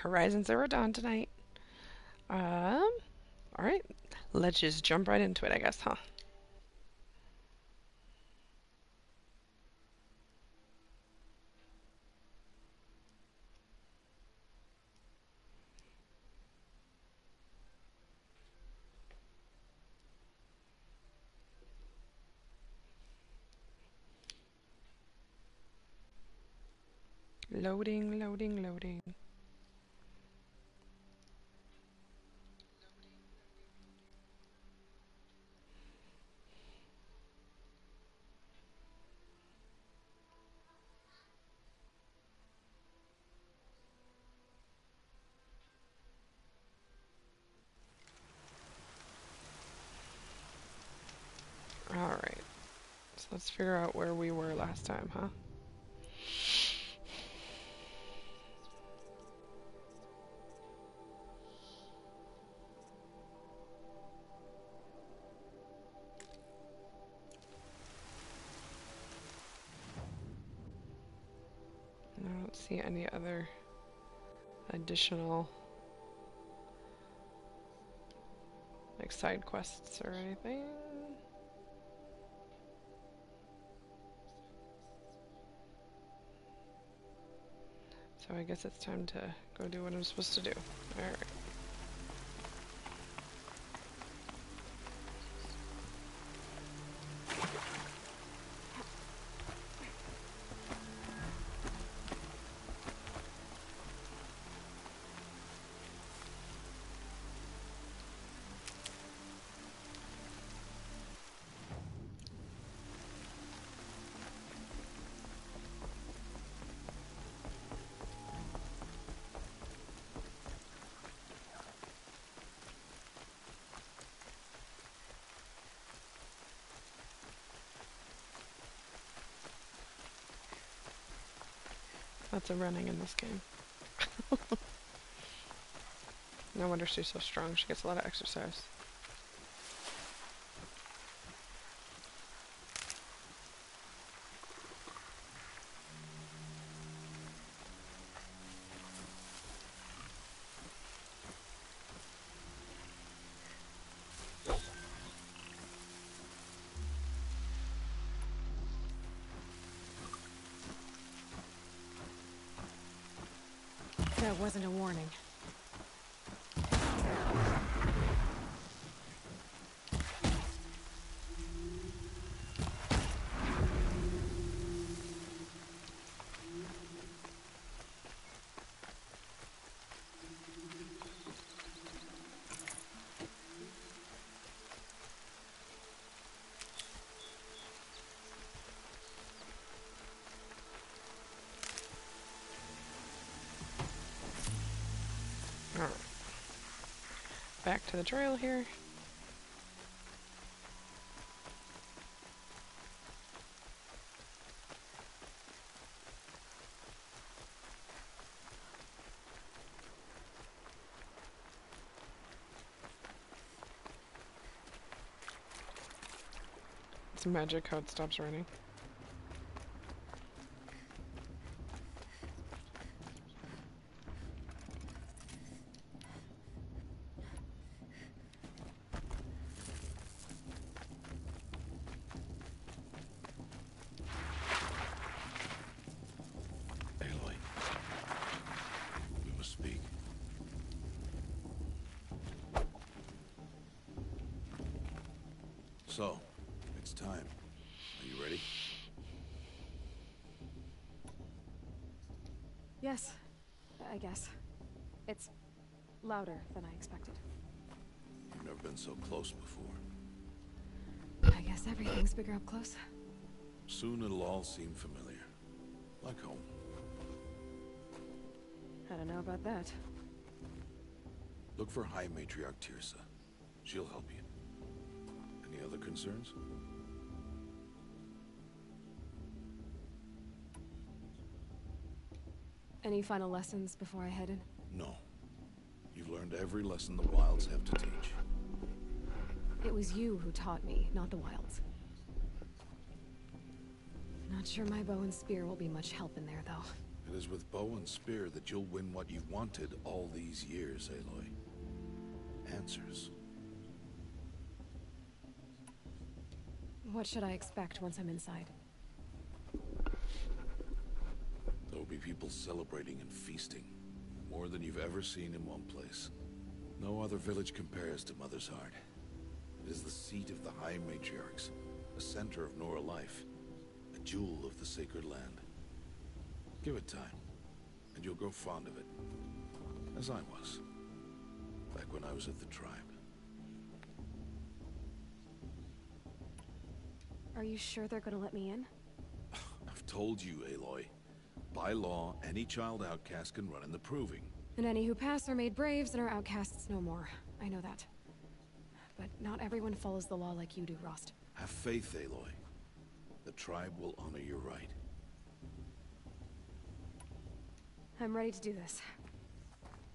Horizon Zero Dawn tonight. Um, alright. Let's just jump right into it, I guess, huh? Loading, loading, loading. Alright. So let's figure out where we were last time, huh? I don't see any other additional like side quests or anything. So I guess it's time to go do what I'm supposed to do. Alright. Lots of running in this game. no wonder she's so strong. She gets a lot of exercise. That wasn't a warning. Alright. Back to the trail here. It's magic how it stops raining. Aloy. We must speak. So, it's time. Are you ready? Yes, I guess. It's louder than I expected. You've never been so close before. I guess everything's bigger up close. Soon it'll all seem familiar. Like home. I don't know about that. Look for High Matriarch Teersa. She'll help you. Any other concerns? Any final lessons before I head in? No. Learned every lesson the Wilds have to teach. It was you who taught me, not the wilds. Not sure my bow and spear will be much help in there, though. It is with bow and spear that you'll win what you've wanted all these years, Aloy. Answers. What should I expect once I'm inside? There'll be people celebrating and feasting. More than you've ever seen in one place. No other village compares to Mother's Heart. It is the seat of the High Matriarchs, a center of Nora life, a jewel of the sacred land. Give it time, and you'll grow fond of it. As I was, back when I was at the tribe. Are you sure they're gonna let me in? I've told you, Aloy. By law, any child outcast can run in the proving. And any who pass are made braves and are outcasts no more. I know that. But not everyone follows the law like you do, Rost. Have faith, Aloy. The tribe will honor your right. I'm ready to do this.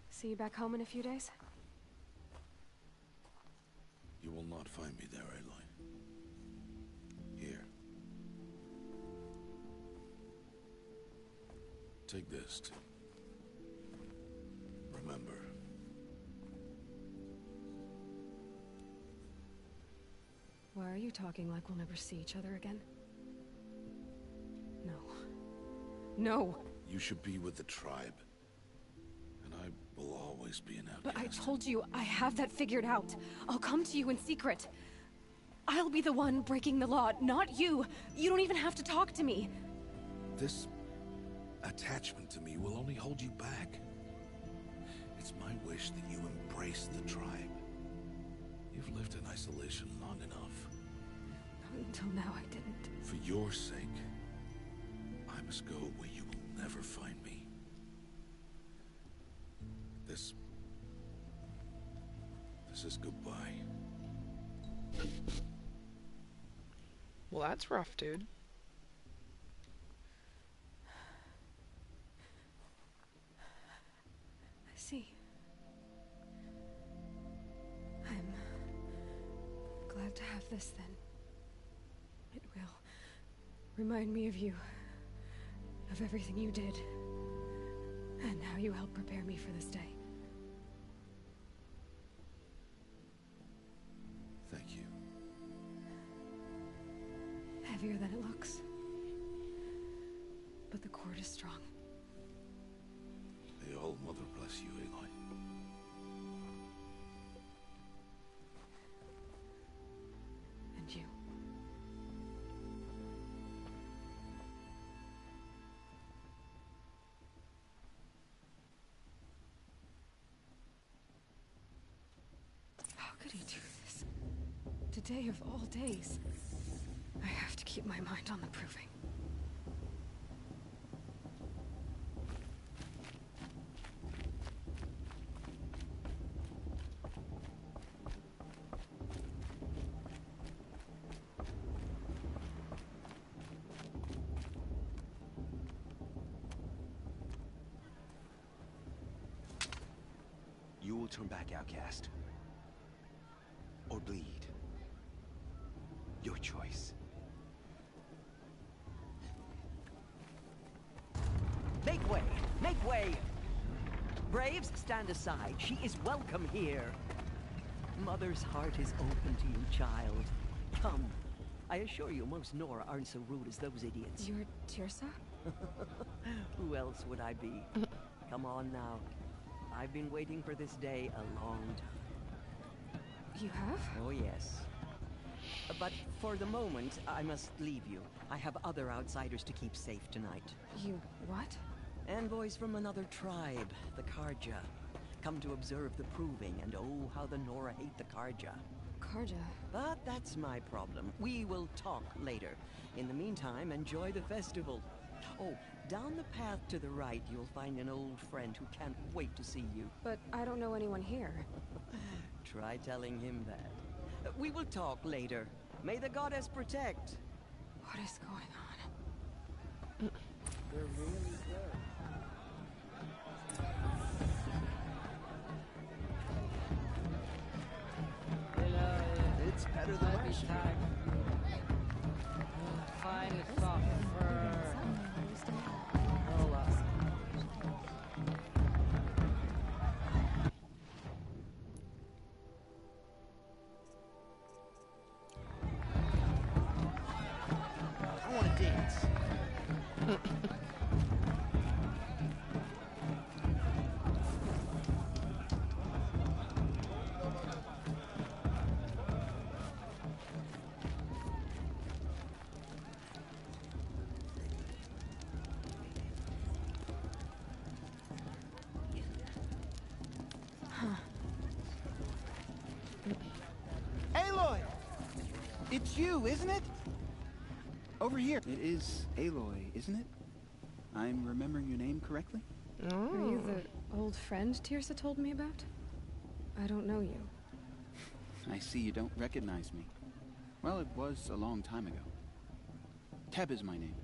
See you back home in a few days? You will not find me there, Aloy. Here. Take this, too. You talking like we'll never see each other again? No. No! You should be with the tribe. And I will always be an outcast. But I told you, I have that figured out. I'll come to you in secret. I'll be the one breaking the law, not you. You don't even have to talk to me. This attachment to me will only hold you back. It's my wish that you embrace the tribe. You've lived in isolation. Until now, I didn't. For your sake, I must go where you will never find me. This... This is goodbye. Well, that's rough, dude. I see. I'm glad to have this then. Remind me of you, of everything you did, and how you helped prepare me for this day. Thank you. Heavier than it looks. But the cord is strong. May All Mother bless you, Aloy. Today of all days. I have to keep my mind on the proving. You will turn back, outcast. Or bleed. Your choice. Make way! Make way! Aside. She is welcome here. Mother's heart is open to you, child. Come. I assure you, most Nora aren't so rude as those idiots. You're Teersa? Who else would I be? Come on now. I've been waiting for this day a long time. You have? Oh, yes. But for the moment, I must leave you. I have other outsiders to keep safe tonight. You what? Envoys from another tribe, the Carja. Come to observe the proving, and oh, how the Nora hate the Carja. Carja. But that's my problem. We will talk later. In the meantime, enjoy the festival. Oh, down the path to the right, you'll find an old friend who can't wait to see you. But I don't know anyone here. Try telling him that. We will talk later. May the goddess protect. What is going on? They're really better It's you, isn't it? Over here. It is Aloy, isn't it? I'm remembering your name correctly? Oh. Are you Oh. the old friend Teersa told me about? I don't know you. I see you don't recognize me. Well, it was a long time ago. Teb is my name.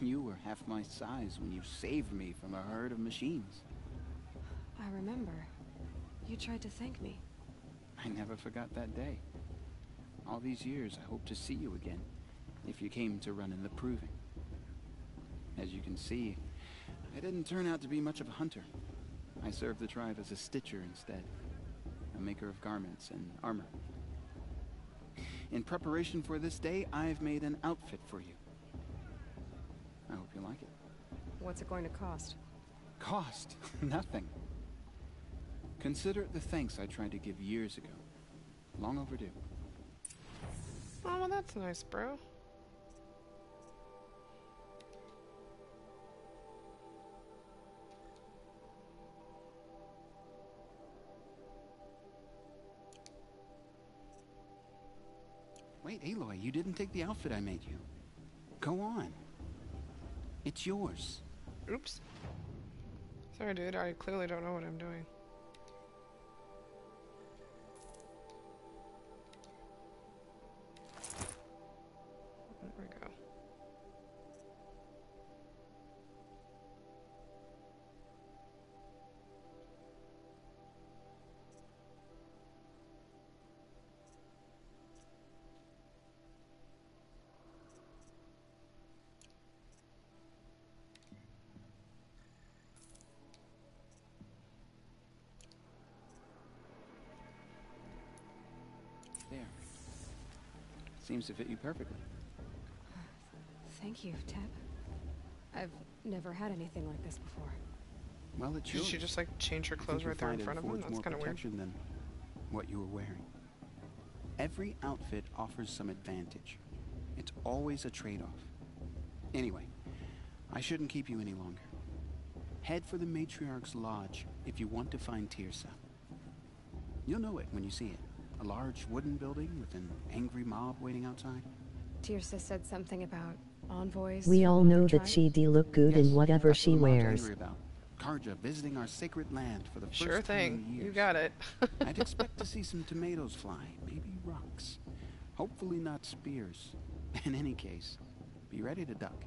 You were half my size when you saved me from a herd of machines. I remember. You tried to thank me. I never forgot that day. All these years, I hope to see you again, if you came to run in the proving. As you can see, I didn't turn out to be much of a hunter. I served the tribe as a stitcher instead, a maker of garments and armor. In preparation for this day, I've made an outfit for you. I hope you like it. What's it going to cost? Cost? Nothing. Consider the thanks I tried to give years ago. Long overdue. Oh, well, that's nice, bro. Wait, Aloy, you didn't take the outfit I made you. Go on. It's yours. Oops. Sorry, dude. I clearly don't know what I'm doing. Seems to fit you perfectly. Thank you, Teb. I've never had anything like this before. Well, it's Did yours. she just like change her clothes right there in front of him? That's kind of weird. protection than what you were wearing. Every outfit offers some advantage. It's always a trade-off. Anyway, I shouldn't keep you any longer. Head for the Matriarch's Lodge if you want to find Teersa. You'll know it when you see it. A large wooden building with an angry mob waiting outside. Teersa said something about envoys. We all know that she do look good Yes, in whatever she what the lodge wears. Karja visiting our sacred land for the first Sure time in thing. You got it. I'd expect to see some tomatoes fly, maybe rocks. Hopefully not spears. In any case, be ready to duck.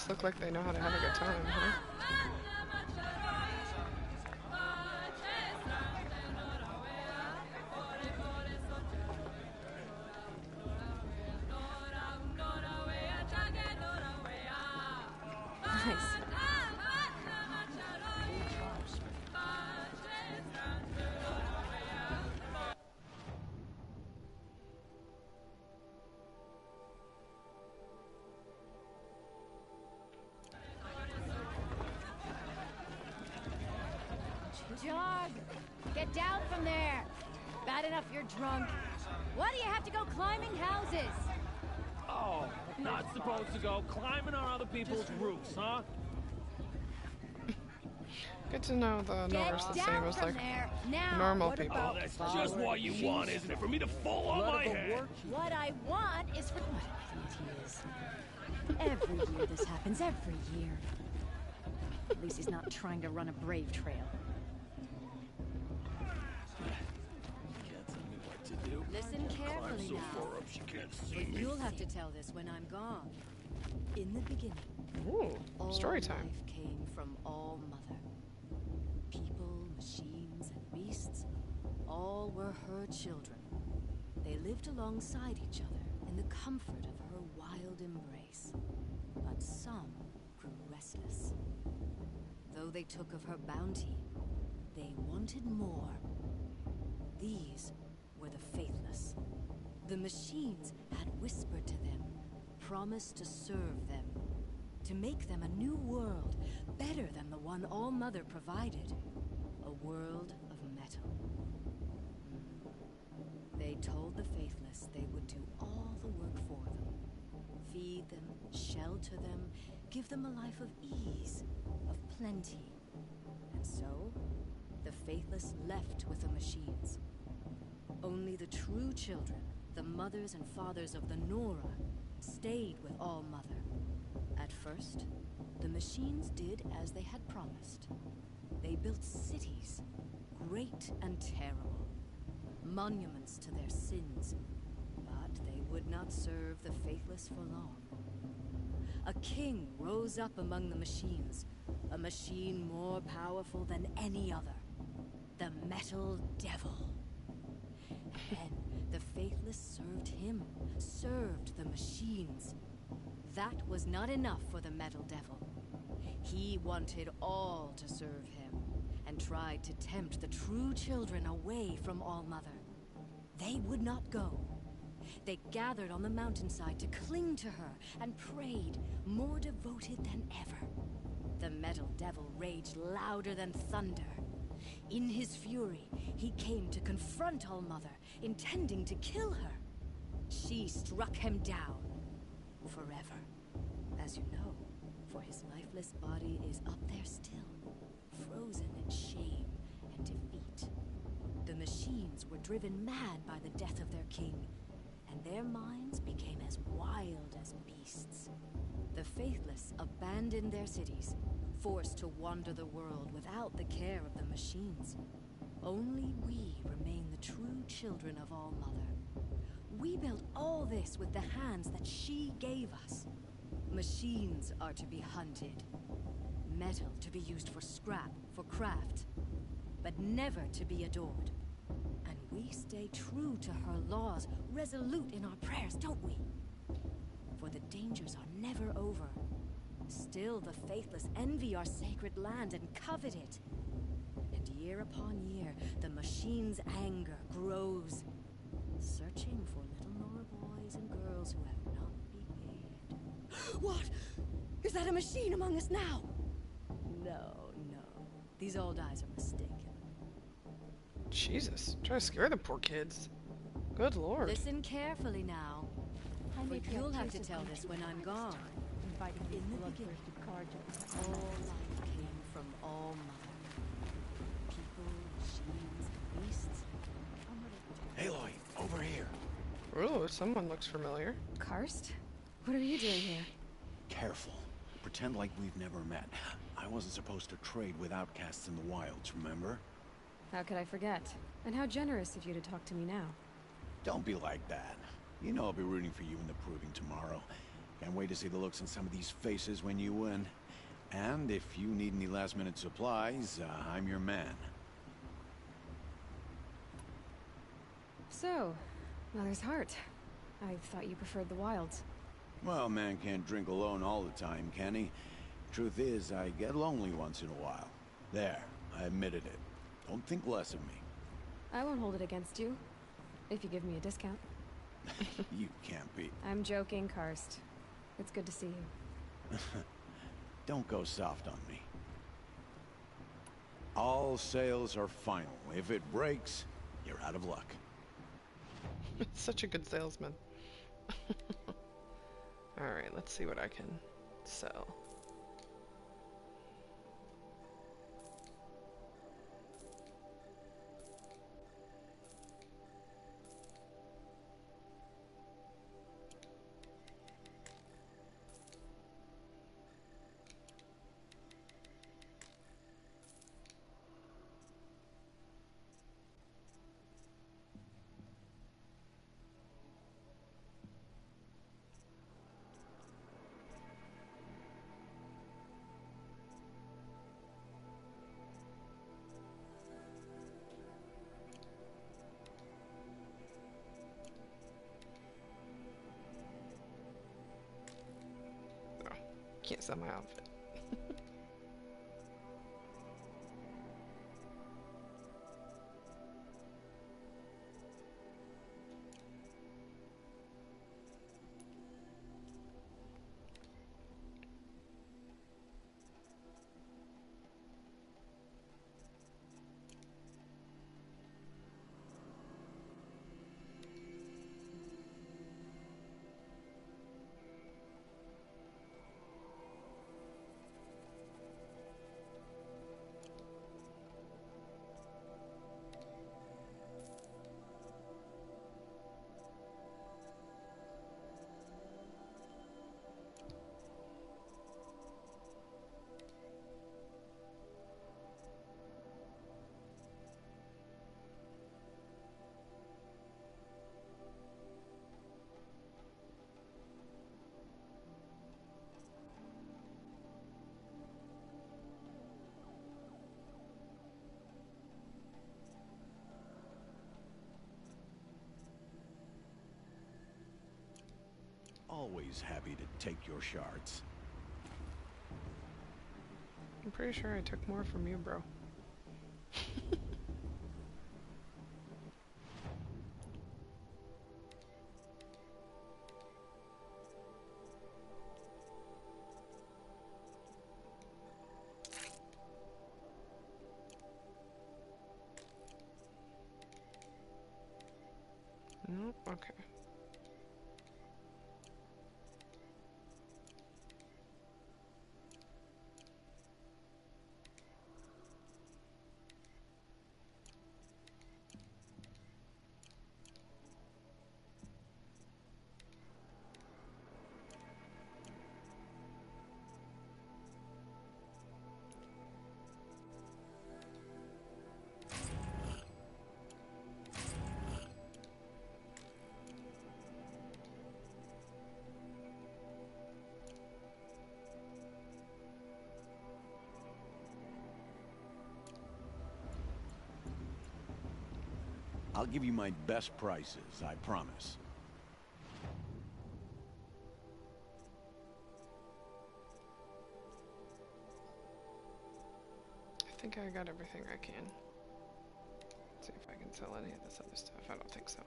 Least look like they know how to have a good time, huh? To know the Get Norse the same down as from like there! Now! normal what people. about That's follow just what you want, isn't it? For me to fall on my head. What I want is for what an idiot he is. Every year this happens, every year. At least he's not trying to run a brave trail. Can't tell me what to do. Listen carefully so now. far up she can't see But me. you'll have to tell this when I'm gone. In the beginning, Ooh, all story time. life came from All Mother. Beasts, all were her children. They lived alongside each other in the comfort of her wild embrace. But some grew restless. Though they took of her bounty, they wanted more. These were the faithless. The machines had whispered to them, promised to serve them, to make them a new world, better than the one All Mother provided. A world metal. They told the faithless they would do all the work for them. feed them, shelter them, give them a life of ease, of plenty. And so, the faithless left with the machines. Only the true children, the mothers and fathers of the Nora, stayed with All Mother. At first, the machines did as they had promised. They built cities, great and terrible, monuments to their sins. But they would not serve the faithless for long. A king rose up among the machines, a machine more powerful than any other. The Metal Devil. Then the faithless served him, served the machines. That was not enough for the Metal Devil. He wanted all to serve him, and tried to tempt the true children away from All Mother. They would not go. They gathered on the mountainside to cling to her and prayed, more devoted than ever. The Metal Devil raged louder than thunder. In his fury, he came to confront All Mother, intending to kill her. She struck him down. Forever. As you know, for his lifeless body is up there still, frozen in shame and defeat. The machines were driven mad by the death of their king, and their minds became as wild as beasts. The faithless abandoned their cities, forced to wander the world without the care of the machines. Only we remain the true children of All Mother. We built all this with the hands that she gave us. Machines are to be hunted. Metal to be used for scrap, for craft. But never to be adored. And we stay true to her laws, resolute in our prayers, don't we? For the dangers are never over. Still, the faithless envy our sacred land and covet it. And year upon year, the machine's anger grows, searching for little Nora boys and girls who have not behaved. What? Is that a machine among us now? No, no. These old eyes are mistaken. Jesus, try to scare the poor kids. Good lord. Listen carefully now. I For you'll have to tell this when I'm gone. Inviting In the beginning. All life came from All Mother. People, machines, beasts. Aloy, over here. Ooh, someone looks familiar. Karst? What are you doing here? Careful. Pretend like we've never met. I wasn't supposed to trade with outcasts in the wilds, remember? How could I forget? And how generous of you to talk to me now. Don't be like that. You know I'll be rooting for you in the proving tomorrow. Can't wait to see the looks on some of these faces when you win. And if you need any last-minute supplies, uh, I'm your man. So, Mother's Heart. I thought you preferred the wilds. Well, man can't drink alone all the time, can he? Truth is, I get lonely once in a while. There, I admitted it. Don't think less of me. I won't hold it against you. If you give me a discount. you can't be. I'm joking, Karst. It's good to see you. Don't go soft on me. All sales are final. If it breaks, you're out of luck. Such a good salesman. Alright, let's see what I can sell. Always happy to take your shards. I'm pretty sure I took more from you, bro. I'll give you my best prices, I promise. I think I got everything I can. Let's see if I can sell any of this other stuff. I don't think so.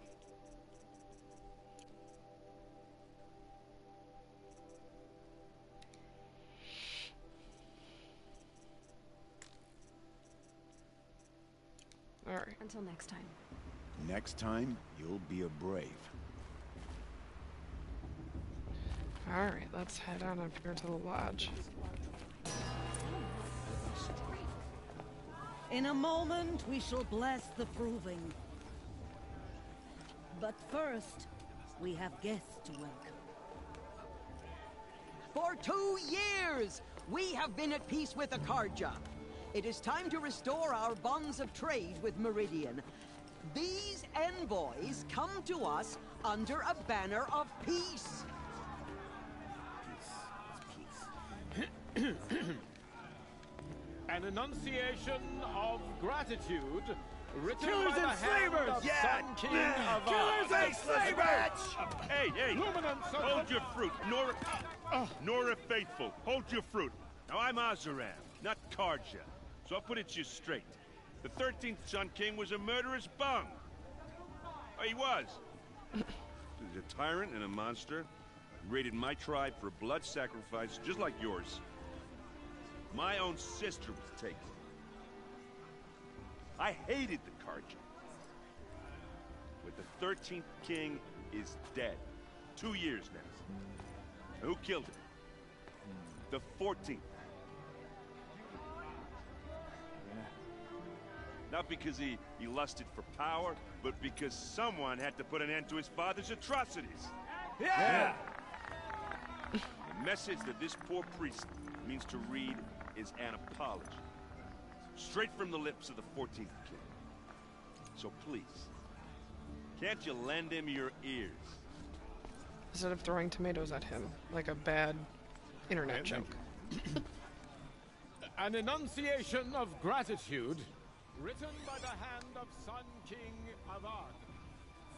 Alright. Until next time. Next time, you'll be a brave. Alright, let's head on up here to the lodge. In a moment, we shall bless the proving. But first, we have guests to welcome. For two years, we have been at peace with Akarja. It is time to restore our bonds of trade with Meridian. These envoys come to us under a banner of peace. An enunciation of gratitude written Killers by the and hand slavers! of Yeah! Sun King Yeah! of Killers Ar. and slavers! Hey, hey! Luminance Hold your fruit, Nora. Nora Faithful, hold your fruit. Now I'm Oseram, not Carja, so I'll put it to you straight. The 13th Sun King was a murderous bung. Oh, he was. He's a tyrant and a monster. Raided my tribe for blood sacrifice, just like yours. My own sister was taken. I hated the Carja. But the 13th king is dead. Two years now. Who killed him? The 14th. Not because he, he lusted for power, but because someone had to put an end to his father's atrocities. Yeah! The message that this poor priest means to read is an apology. Straight from the lips of the 14th king. So please, can't you lend him your ears? Instead of throwing tomatoes at him like a bad internet joke. An enunciation of gratitude written by the hand of Sun King Avad,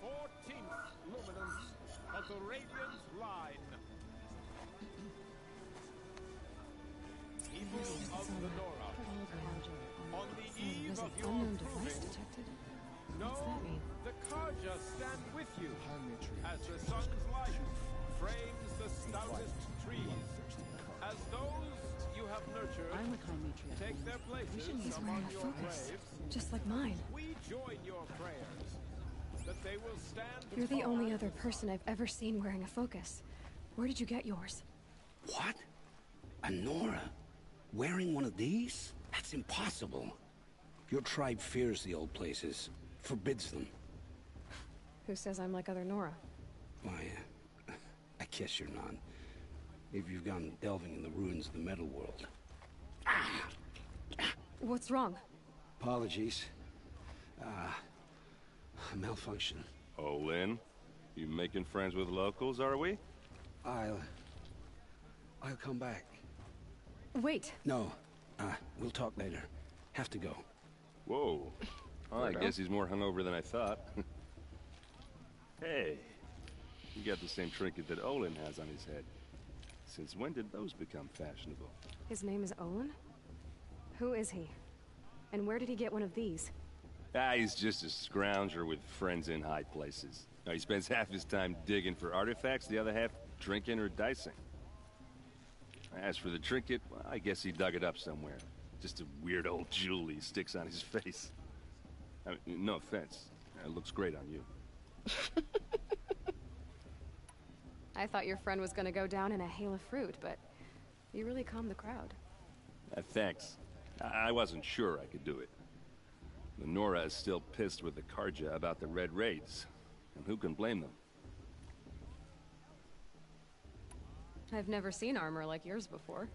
14th luminance of the Radiant Line. People of the Nora, on the eve of your proving, know the Carja stand with you as the sun's light frames the stoutest trees. As those you have nurtured I'm a High Matriarch. take their places He's among wearing a your focus. graves, Just like mine. we join your prayers that they will stand You're the only other person I've ever seen wearing a focus. Where did you get yours? What? A Nora? Wearing one of these? That's impossible. Your tribe fears the old places, forbids them. Who says I'm like other Nora? Why, uh, I guess you're none. If you've gone delving in the ruins of the metal world. What's wrong? Apologies. A malfunction. Oh, Lynn, you making friends with locals, are we? I'll... I'll come back. Wait. No, uh, we'll talk later. Have to go. Whoa. Oh, I guess he's more hungover than I thought. hey, You got the same trinket that Olin has on his head. Since when did those become fashionable? His name is Olin? Who is he? And where did he get one of these? Ah, he's just a scrounger with friends in high places. Now, he spends half his time digging for artifacts, the other half drinking or dicing. As for the trinket, well, I guess he dug it up somewhere. Just a weird old jewel he sticks on his face. I mean, no offense. It looks great on you. I thought your friend was gonna go down in a hail of fruit, but you really calmed the crowd. Uh, thanks. I, I wasn't sure I could do it. The Nora is still pissed with the Carja about the Red Raids. And who can blame them? I've never seen armor like yours before.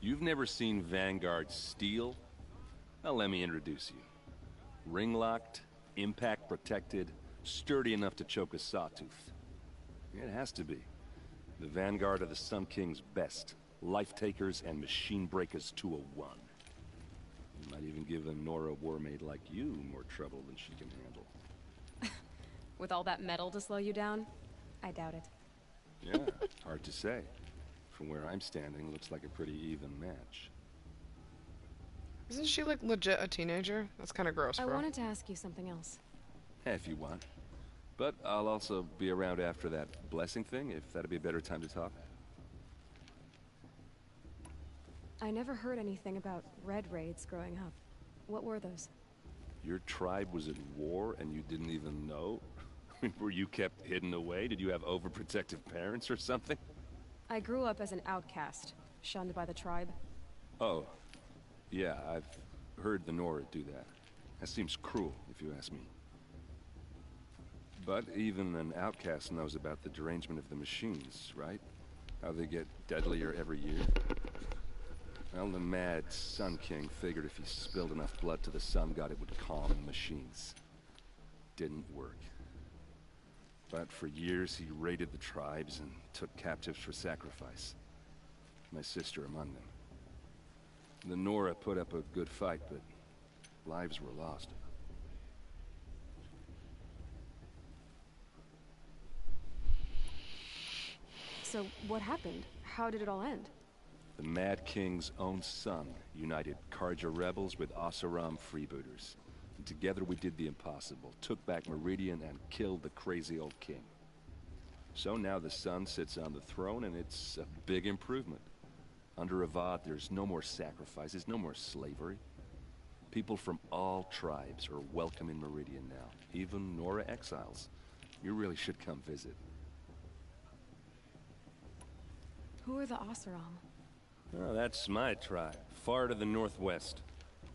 You've never seen Vanguard steel? Well, let me introduce you. Ring-locked, impact-protected, sturdy enough to choke a sawtooth. It has to be. The Vanguard of the Sun King's best. Life-takers and machine breakers to a one. You might even give a Nora warmaid like you more trouble than she can handle. With all that metal to slow you down? I doubt it. Yeah, hard to say. From where I'm standing, looks like a pretty even match. Isn't she like legit a teenager? That's kind of gross, I bro. wanted to ask you something else. Hey, If you want. But I'll also be around after that blessing thing, if that'd be a better time to talk. I never heard anything about red raids growing up. What were those? Your tribe was at war and you didn't even know? Were you kept hidden away? Did you have overprotective parents or something? I grew up as an outcast, shunned by the tribe. Oh, yeah, I've heard the Nora do that. That seems cruel, if you ask me. But even an outcast knows about the derangement of the machines, right? How they get deadlier every year. Well, the mad Sun King figured if he spilled enough blood to the Sun God, it would calm the machines. Didn't work. But for years, he raided the tribes and took captives for sacrifice. My sister among them. The Nora put up a good fight, but lives were lost. So, what happened? How did it all end? The Mad King's own son united Carja rebels with Oseram freebooters. And together we did the impossible, took back Meridian and killed the crazy old king. So now the son sits on the throne and it's a big improvement. Under Avad, there's no more sacrifices, no more slavery. People from all tribes are welcome in Meridian now, even Nora exiles. You really should come visit. Who are the Oseram? Oh, that's my tribe, far to the northwest.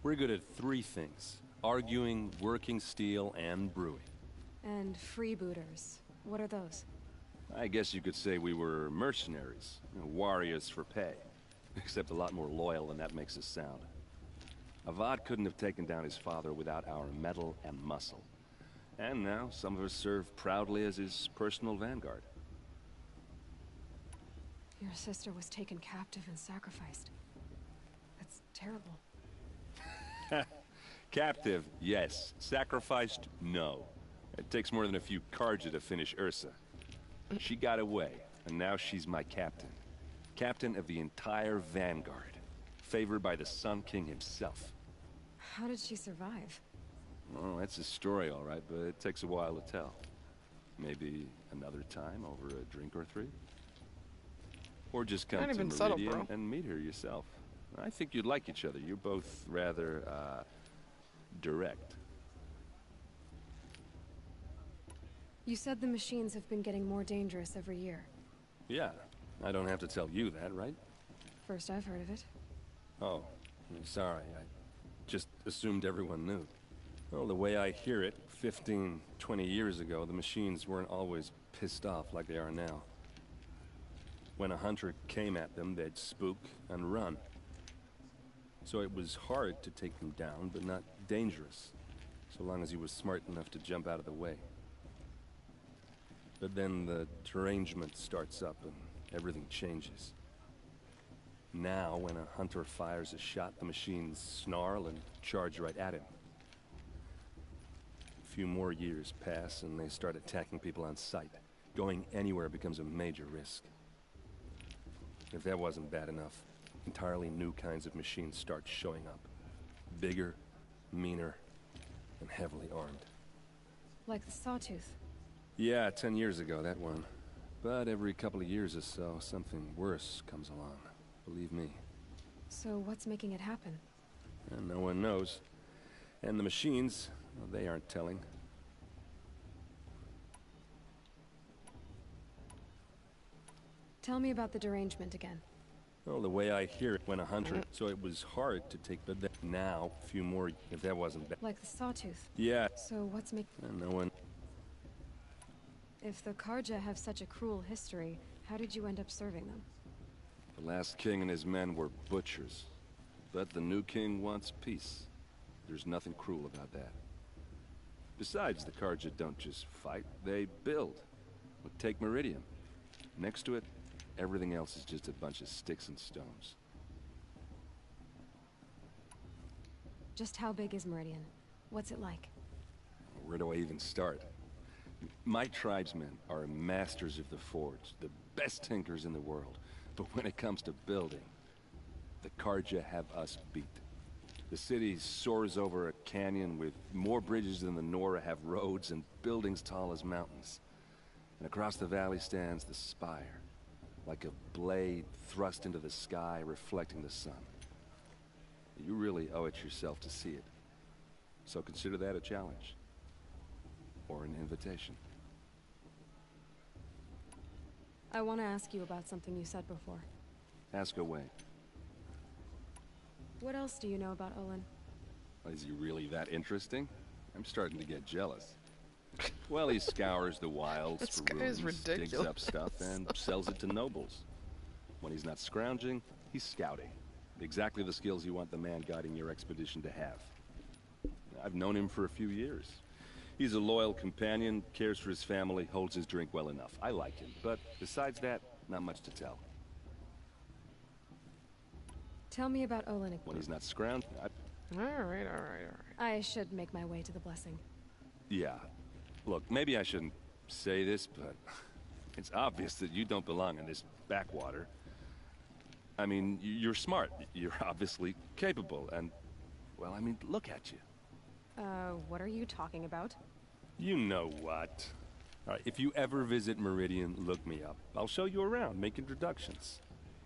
We're good at three things. Arguing, working steel, and brewing. And freebooters. What are those? I guess you could say we were mercenaries. you know, warriors for pay. Except a lot more loyal than that makes us sound. Avad couldn't have taken down his father without our metal and muscle. And now, some of us serve proudly as his personal vanguard. Your sister was taken captive and sacrificed. That's terrible. Captive, yes. Sacrificed, no. It takes more than a few Carja to finish Ersa. She got away, and now she's my captain. Captain of the entire Vanguard. Favored by the Sun King himself. How did she survive? Well, that's a story, all right, but it takes a while to tell. Maybe another time over a drink or three? Or just come Not to even subtle, Meridian and meet her yourself. I think you'd like each other. You're both rather, uh, direct. You said the machines have been getting more dangerous every year. Yeah, I don't have to tell you that, right? First I've heard of it. Oh, I'm sorry. I just assumed everyone knew. Well, the way I hear it, 15, 20 years ago, the machines weren't always pissed off like they are now. When a hunter came at them, they'd spook and run. So it was hard to take them down, but not dangerous, so long as he was smart enough to jump out of the way. But then the derangement starts up and everything changes. Now, when a hunter fires a shot, the machines snarl and charge right at him. A few more years pass and they start attacking people on sight. Going anywhere becomes a major risk. If that wasn't bad enough, entirely new kinds of machines start showing up. Bigger, meaner, and heavily armed. Like the Sawtooth. Yeah, ten years ago, that one. But every couple of years or so, something worse comes along. Believe me. So what's making it happen? And no one knows. And the machines, well, they aren't telling. Tell me about the derangement again. Well, the way I hear it, when a hunter, mm. so it was hard to take, but then now, a few more, if that wasn't bad. Like the Sawtooth. Yeah. So what's making... And no one... If the Carja have such a cruel history, how did you end up serving them? The last king and his men were butchers. But the new king wants peace. There's nothing cruel about that. Besides, the Carja don't just fight, they build. Look, take Meridian. Next to it, everything else is just a bunch of sticks and stones. Just how big is Meridian? What's it like? Where do I even start? My tribesmen are masters of the forge, the best tinkers in the world. But when it comes to building, the Carja have us beat. The city soars over a canyon with more bridges than the Nora have roads and buildings tall as mountains. And across the valley stands the spire, like a blade thrust into the sky reflecting the sun. You really owe it yourself to see it. So consider that a challenge. Or an invitation. I want to ask you about something you said before. Ask away. What else do you know about Olin? Is he really that interesting? I'm starting to get jealous. Well, he scours the wilds This for guy is digs up stuff, and sells it to nobles. When he's not scrounging, he's scouting. Exactly the skills you want the man guiding your expedition to have. I've known him for a few years. He's a loyal companion, cares for his family, holds his drink well enough. I like him, but besides that, not much to tell. Tell me about Olin. When he's not scrounging, I... Alright, alright, alright. I should make my way to the blessing. Yeah. Look, maybe I shouldn't say this, but it's obvious that you don't belong in this backwater. I mean, you're smart. You're obviously capable, and, well, I mean, look at you. Uh, what are you talking about? You know what. All right, if you ever visit Meridian, look me up. I'll show you around, make introductions.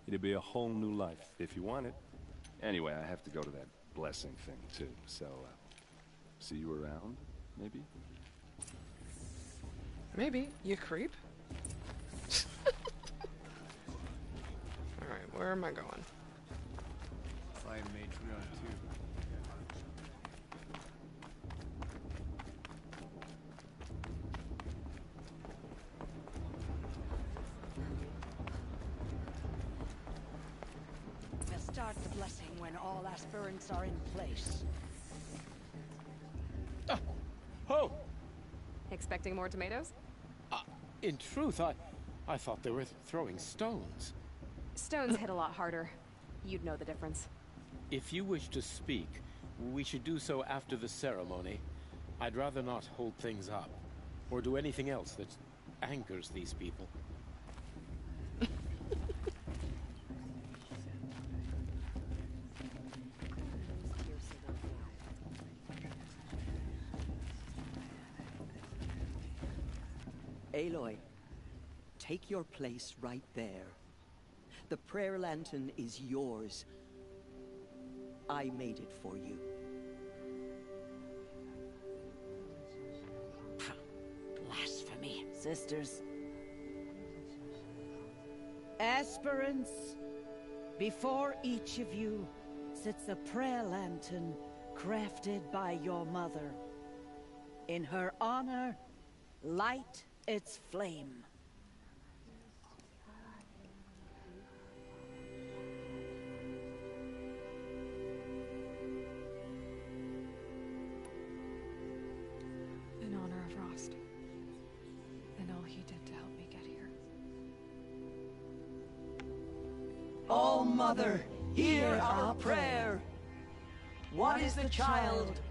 It'll be a whole new life, if you want it. Anyway, I have to go to that blessing thing, too, so, uh, see you around, maybe? Maybe. You creep? Alright, where am I going? Find Matreon too. We'll start the blessing when all aspirants are in place. Expecting more tomatoes? Uh, in truth, I, I thought they were throwing stones. Stones hit a lot harder. You'd know the difference. If you wish to speak, we should do so after the ceremony. I'd rather not hold things up, or do anything else that angers these people. Aloy, take your place right there. The prayer lantern is yours. I made it for you. Blasphemy. Sisters. Aspirants, before each of you sits a prayer lantern crafted by your mother. In her honor, light its flame.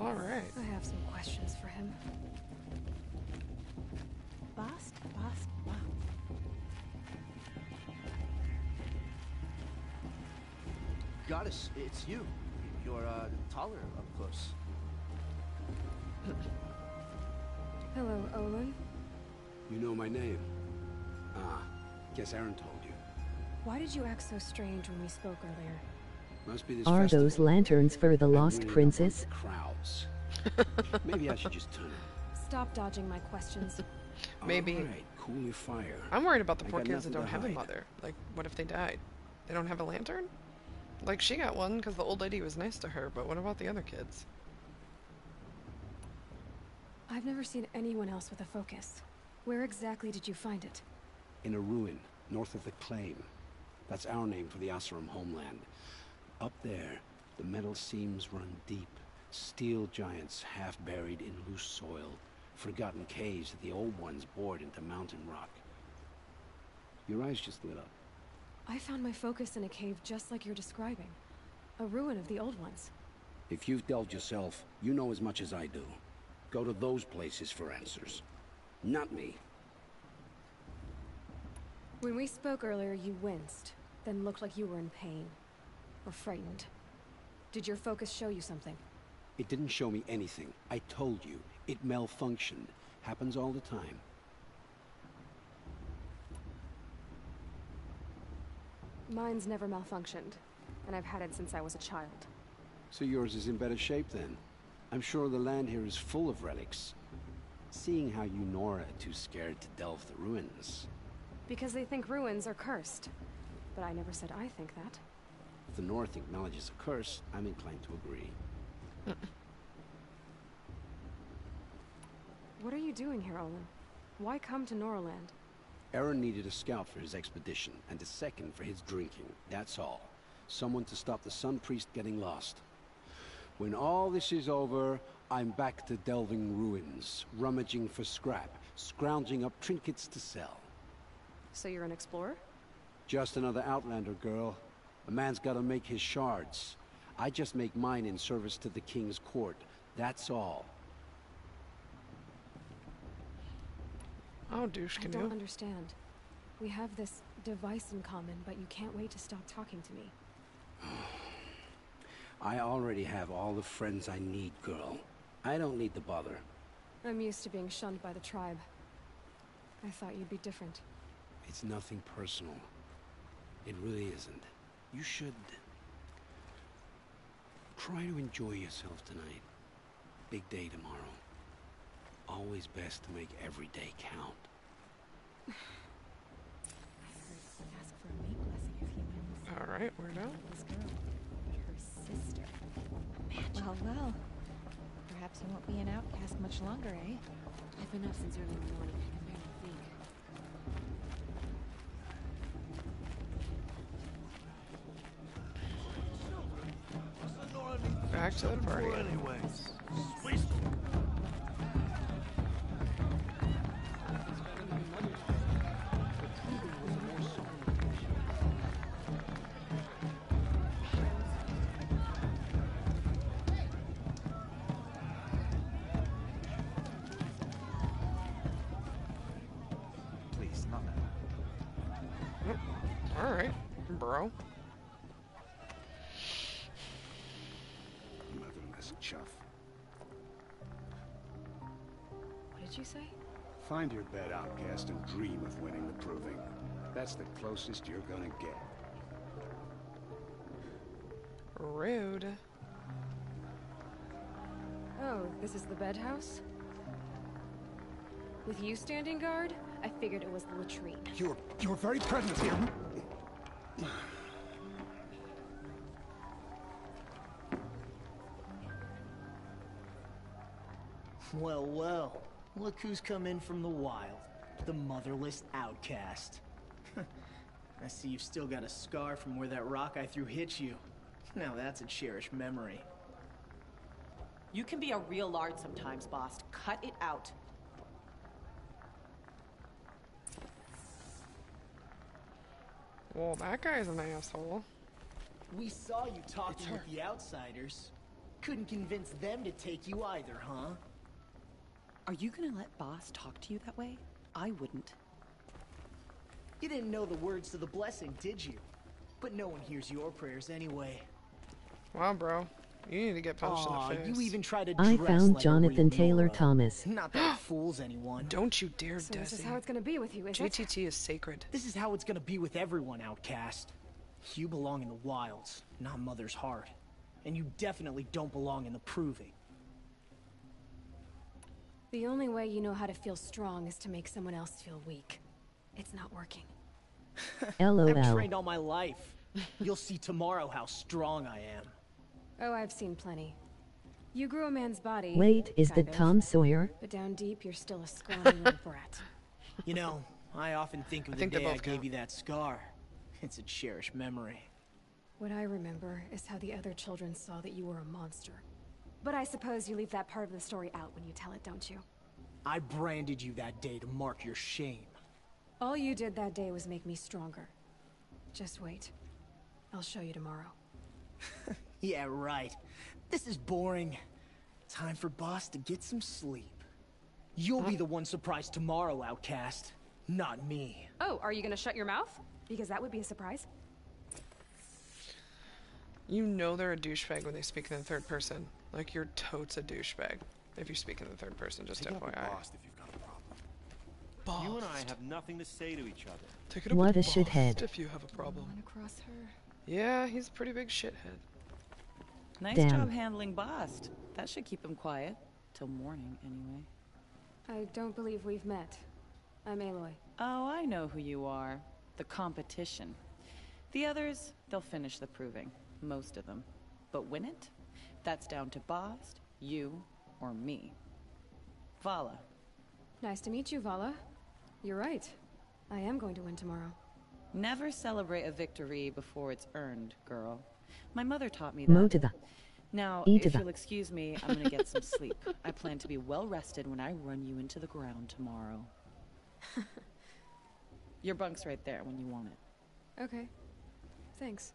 All right. I have some questions for him. Bast, bast, bast. Goddess, it's you. You're uh, taller up close. Hello, Olin. You know my name? Ah, guess Erend told you. Why did you act so strange when we spoke earlier? Must be this Are those lanterns for the lost winning princess? crowds. Maybe I should just turn it. Stop dodging my questions. Maybe. Alright, cool your fire. I'm worried about the I poor kids that don't to have a mother. Like, what if they died? They don't have a lantern? Like, she got one because the old lady was nice to her, but what about the other kids? I've never seen anyone else with a focus. Where exactly did you find it? In a ruin, north of the Claim. That's our name for the Oseram homeland. Up there, the metal seams run deep. Steel giants half buried in loose soil. Forgotten caves that the old ones bored into mountain rock. Your eyes just lit up. I found my focus in a cave just like you're describing. A ruin of the old ones. If you've delved yourself, you know as much as I do. Go to those places for answers. Not me. When we spoke earlier, you winced, then looked like you were in pain. Or frightened. Did your focus show you something? It didn't show me anything. I told you. It malfunctioned. Happens all the time. Mine's never malfunctioned, and I've had it since I was a child. So yours is in better shape then. I'm sure the land here is full of relics. Seeing how you Nora are too scared to delve the ruins. Because they think ruins are cursed. But I never said I think that. If the North acknowledges a curse, I'm inclined to agree. What are you doing here, Olin? Why come to Norland? Erend needed a scout for his expedition, and a second for his drinking. That's all. Someone to stop the Sun Priest getting lost. When all this is over, I'm back to delving ruins, rummaging for scrap, scrounging up trinkets to sell. So you're an explorer? Just another Outlander girl. A man's gotta make his shards. I just make mine in service to the King's court. That's all. Oh, douche I don't understand. We have this device in common, but you can't wait to stop talking to me. I already have all the friends I need, girl. I don't need the bother. I'm used to being shunned by the tribe. I thought you'd be different. It's nothing personal. It really isn't. You should... Try to enjoy yourself tonight. Big day tomorrow. Always best to make every day count. Ask for a mate blessing if humans. All right, we're done. This girl, her sister. Well, well. Perhaps you won't be an outcast much longer, eh? I've been up since early in the morning. Back to the party. Anyways. Chuff. What did you say? Find your bed, outcast, and dream of winning the proving. That's the closest you're gonna get. Rude. Oh, this is the bedhouse? With you standing guard, I figured it was the latrine. Your, your very presence here. Well, well. Look who's come in from the wild. The motherless outcast. I see you've still got a scar from where that rock I threw hit you. Now that's a cherished memory. You can be a real lard sometimes, Bast. Cut it out. Well, that guy's an asshole. We saw you talking with the outsiders. Couldn't convince them to take you either, huh? Are you gonna let Bast talk to you that way? I wouldn't. You didn't know the words to the blessing, did you? But no one hears your prayers anyway. Wow, bro. You need to get punched Aw, in the face. you even try to I dress found like a Jonathan Taylor Thomas. Not that it fools anyone. Don't you dare, So this is how it's gonna be with you, is it? JTT is sacred. This is how it's gonna be with everyone, outcast. You belong in the wilds, not Mother's Heart. And you definitely don't belong in the Proving. The only way you know how to feel strong is to make someone else feel weak. It's not working. LOL. I've trained all my life. You'll see tomorrow how strong I am. Oh, I've seen plenty. You grew a man's body. Wait, is that of, Tom Sawyer? But down deep, you're still a scrawny little brat. You know, I often think of I the think day I gave count. you that scar. It's a cherished memory. What I remember is how the other children saw that you were a monster. But I suppose you leave that part of the story out when you tell it, don't you? I branded you that day to mark your shame. All you did that day was make me stronger. Just wait. I'll show you tomorrow. Yeah, right. This is boring. Time for Bast to get some sleep. You'll be the one surprised tomorrow, Outcast. Not me. Oh, are you gonna shut your mouth? Because that would be a surprise. You know they're a douchebag when they speak in the third person. Like, you're totes a douchebag if you speak in the third person, just Take it FYI. Bast if you've got a problem. You and I have nothing to say to each other. Take it up What a shithead. if you have a problem. Run across her. Yeah, he's a pretty big shithead. Nice Damn. job handling Bast. That should keep him quiet. Till morning, anyway. I don't believe we've met. I'm Aloy. Oh, I know who you are. The competition. The others, they'll finish the proving. Most of them. But win it? That's down to Bast, you, or me. Vala. Nice to meet you, Vala. You're right. I am going to win tomorrow. Never celebrate a victory before it's earned, girl. My mother taught me that. Mo. Now, if you'll excuse me, I'm gonna get some sleep. I plan to be well rested when I run you into the ground tomorrow. Your bunk's right there when you want it. Okay. Thanks.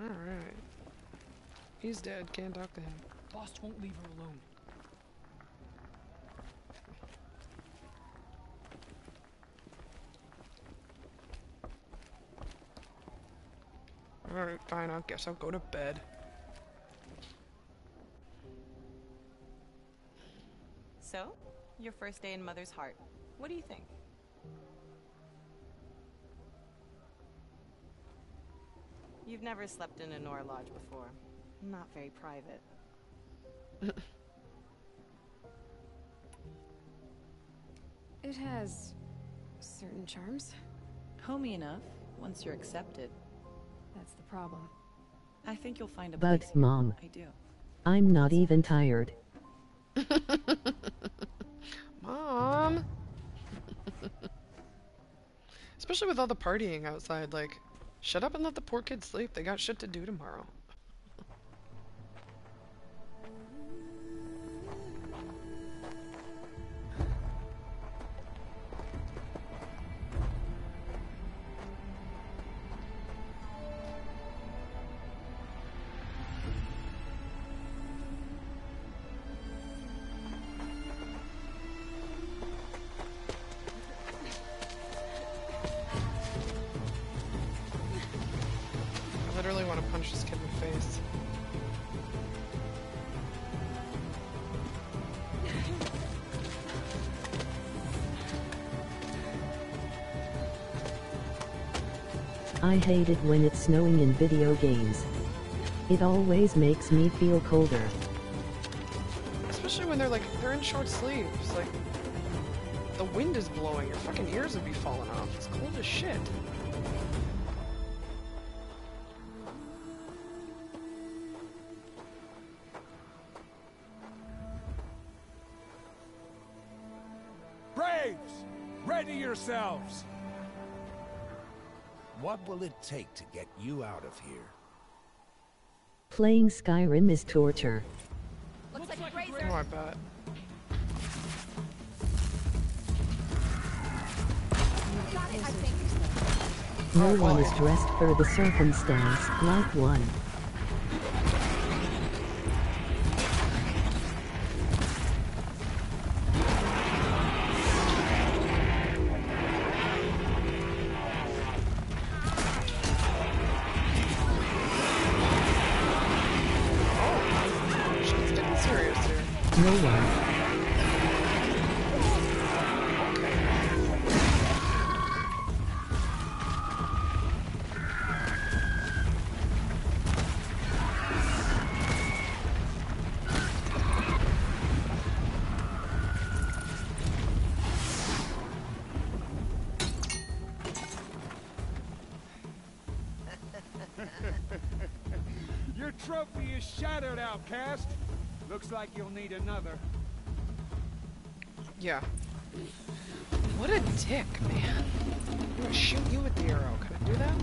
Alright. He's dead, can't talk to him. Boss won't leave her alone. Alright, fine, I guess I'll go to bed. So, your first day in Mother's Heart. What do you think? You've never slept in a Nora Lodge before. Not very private. It has certain charms. Homey enough, once you're accepted. That's the problem. I think you'll find a But, place here. Mom. I do. I'm not even tired. Mom! Especially with all the partying outside, like, shut up and let the poor kids sleep. They got shit to do tomorrow. I hate it when it's snowing in video games. It always makes me feel colder. Especially when they're like, they're in short sleeves. Like, the wind is blowing. Your fucking ears would be falling off. It's cold as shit. What will it take to get you out of here? Playing Skyrim is torture. Looks like a grazer. I bet. Got it, I think. No one is dressed for the circumstance like one. No. Your trophy is shattered, outcast. Looks like you'll need another. Yeah. What a dick, man. I'm gonna shoot you with the arrow. Can I do that?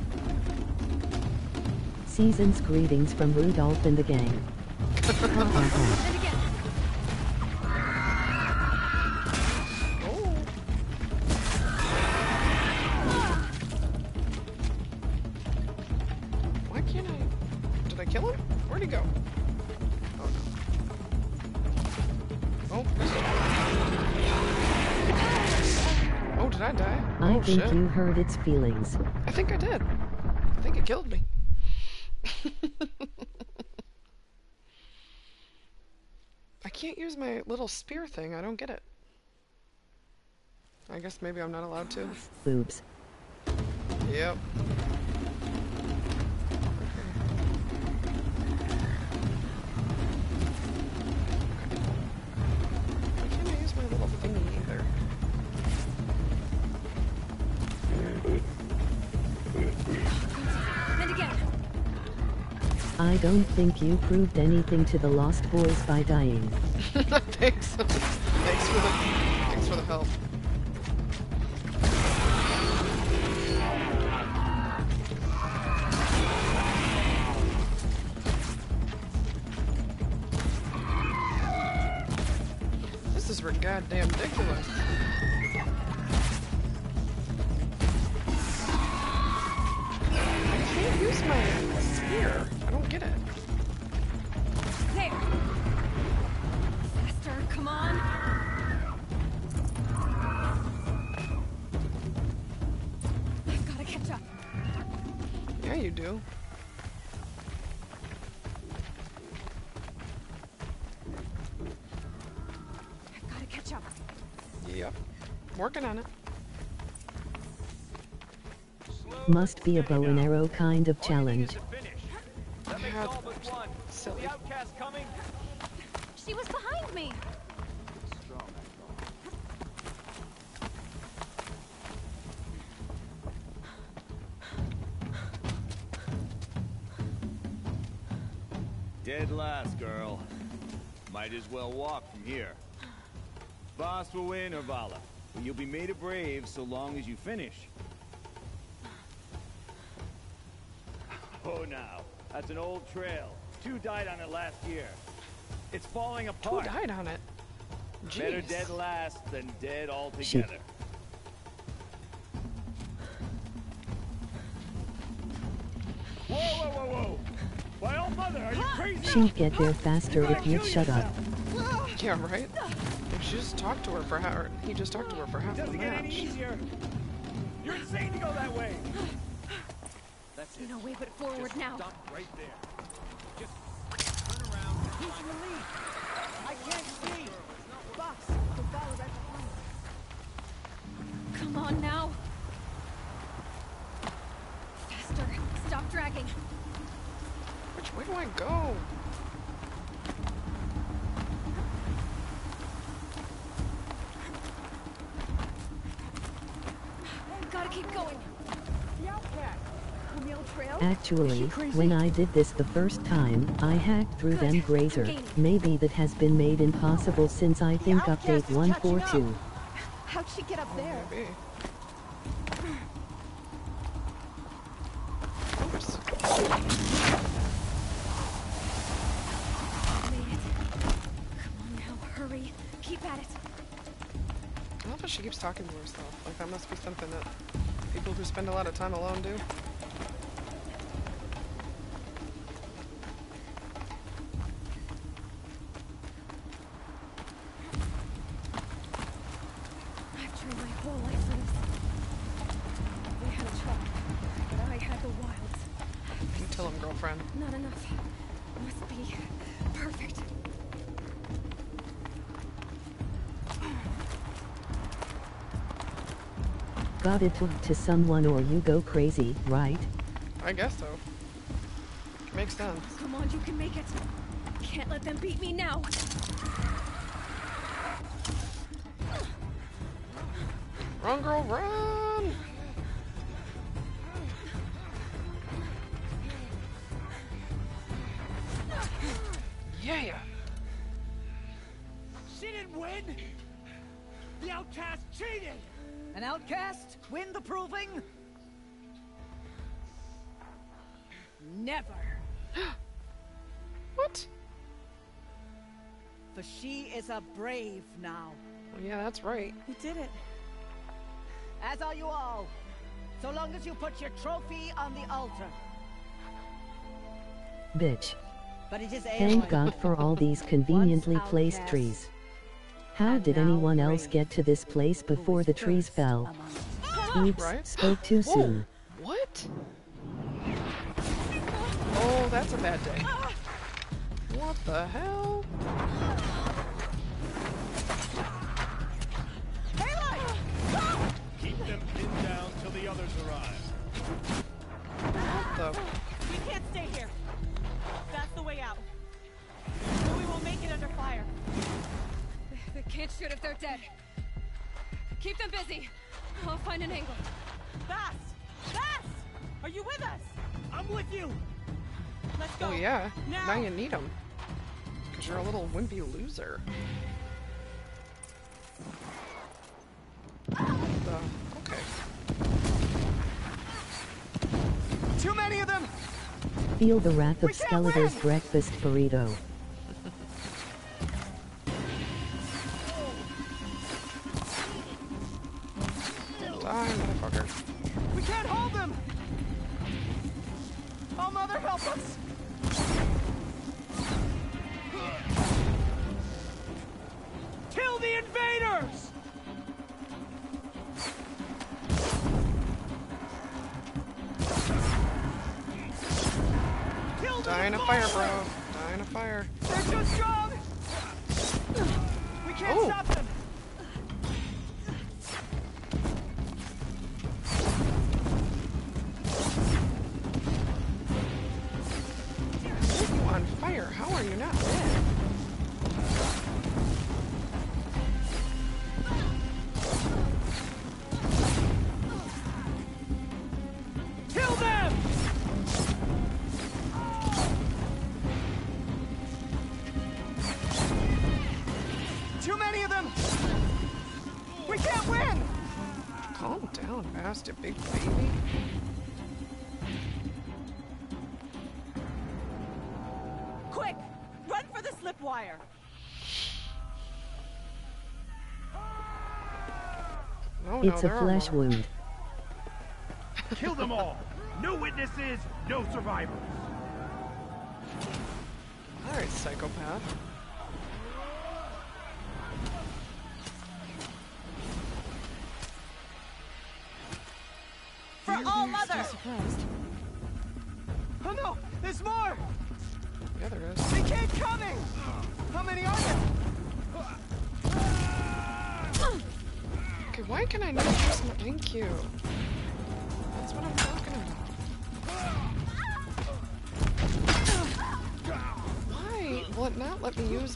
Season's greetings from Rudolph and the gang. hurt its feelings. I think I did. I think it killed me. I can't use my little spear thing. I don't get it. I guess maybe I'm not allowed to. Boobs. Yep. I don't think you proved anything to the Lost Boys by dying. thanks. thanks for the Must be a bow and arrow kind of challenge. Silly. She was behind me. Dead last, girl. Might as well walk from here. Bast will win, or Vala. But you'll be made a brave so long as you finish. Oh, now. That's an old trail. Two died on it last year. It's falling Who apart. died on it? Better dead last than dead altogether. Whoa, whoa, whoa, whoa! My old oh, mother, are you crazy? She'd get there faster if you'd shut up. Yeah, right? If she just talked to her for half, he just talked to her for half the Doesn't get any easier. You're insane to go that way. That's it. No way but forward now. Stop right there. Just turn around. Who's in the lead? I can't see. Box, the ball right behind. Come on now. Faster. Stop dragging. Which way do I go? Gotta keep going. The outcast. Camille Trail? Actually, when I did this the first time, I hacked through them grazer. Maybe that has been made impossible since I think update 142. How'd she get up there? Maybe. Made it. Come on now, hurry. Keep at it. I love how she keeps talking to herself. Like that must be something that people who spend a lot of time alone do. I've trained my whole life for this. They had a truck, but I had the wilds. You tell him, girlfriend. Not enough. Must be perfect. Gotta talk to someone or you go crazy, right? I guess so. Makes sense. Come on, you can make it. Can't let them beat me now. Run, girl, run! Never. what? For she is a brave now. Yeah, that's right. You did it. As are you all. So long as you put your trophy on the altar. Bitch. But it is Thank God for all these conveniently placed trees. How did anyone else get to this place before the trees fell? Oops, Right? spoke too Whoa. soon. What? That's a bad day. What the hell? Keep them pinned down till the others arrive. What the? We can't stay here. That's the way out. Or we won't make it under fire. They can't shoot if they're dead. Keep them busy. I'll find an angle. Fast! Fast! Are you with us? I'm with you! Let's go. Oh yeah. Now. Now you need them. Because you're a little wimpy loser. What? Okay. Too many of them! Feel the wrath of Skeletor's breakfast burrito. It's a flesh wound.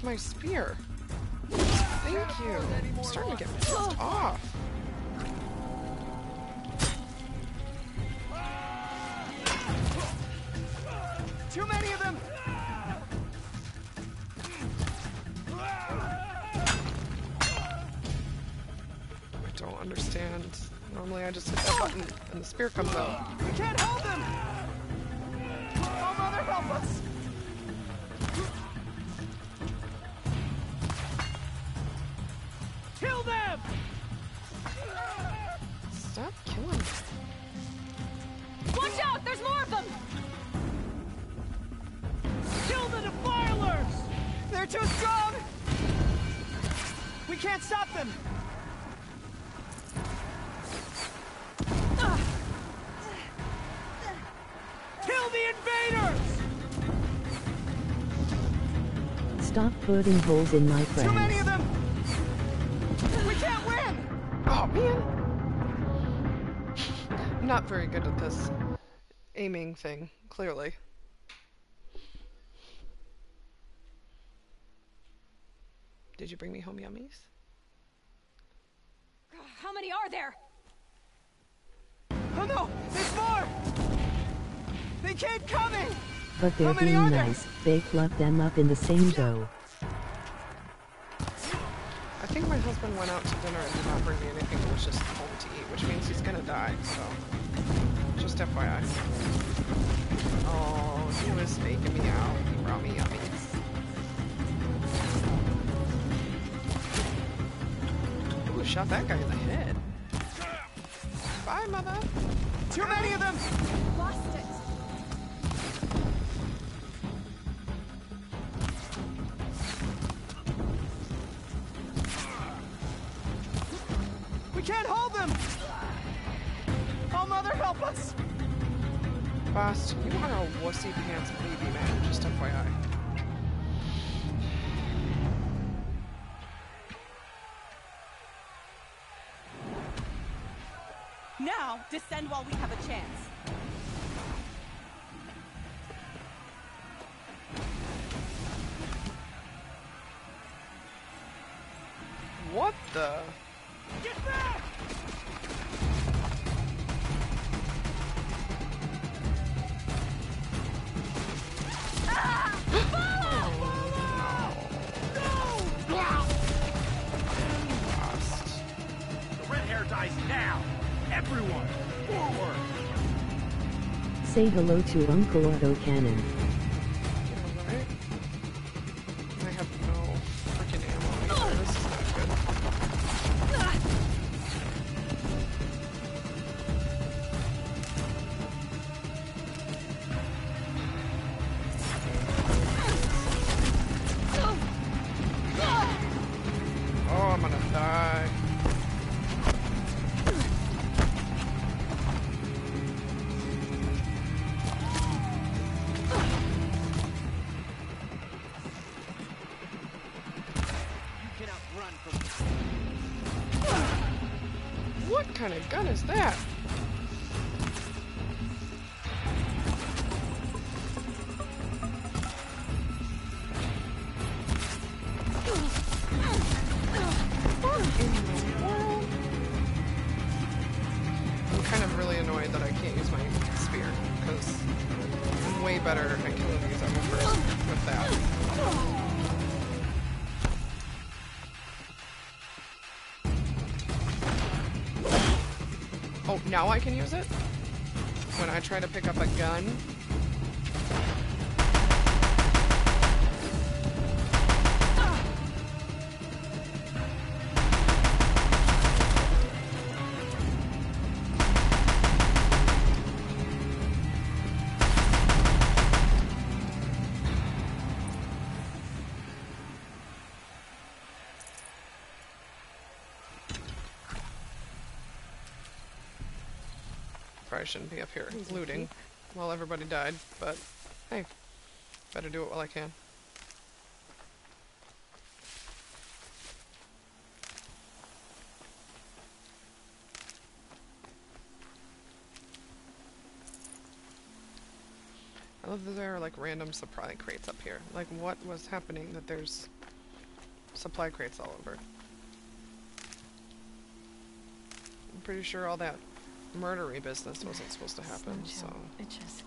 My spear? Thank you. I'm starting to get pissed off. Too many of them! I don't understand. Normally I just hit that button and the spear comes out. We can't hold them! Oh, Mother, help us! Stop putting holes in my face. Too many of them! We can't win! Oh man! I'm not very good at this aiming thing, clearly. Did you bring me home yummies? How many are there? Oh no! There's more! They keep coming! But they're being are there? nice. They clubbed them up in the same dough. I think my husband went out to dinner and did not bring me anything. It was just home to eat, which means he's gonna die, so. Just FYI. Oh, he was faking me out. He brought me yummies. Ooh, shot that guy in the head. Bye, mother. Too many of them! Lost it. Can't hold them! Oh, Mother, help us! Boss, you are a wussy pants baby man, just FYI. Now, descend while we have a chance. Say hello to Uncle Otto Cannon. Kind of gun is that? Try to pick up a gun? Shouldn't be up here looting while everybody died, but hey, better do it while I can. I love that there are like random supply crates up here. Like, what was happening that there's supply crates all over? I'm pretty sure all that murdery business wasn't supposed to happen, so. Itches.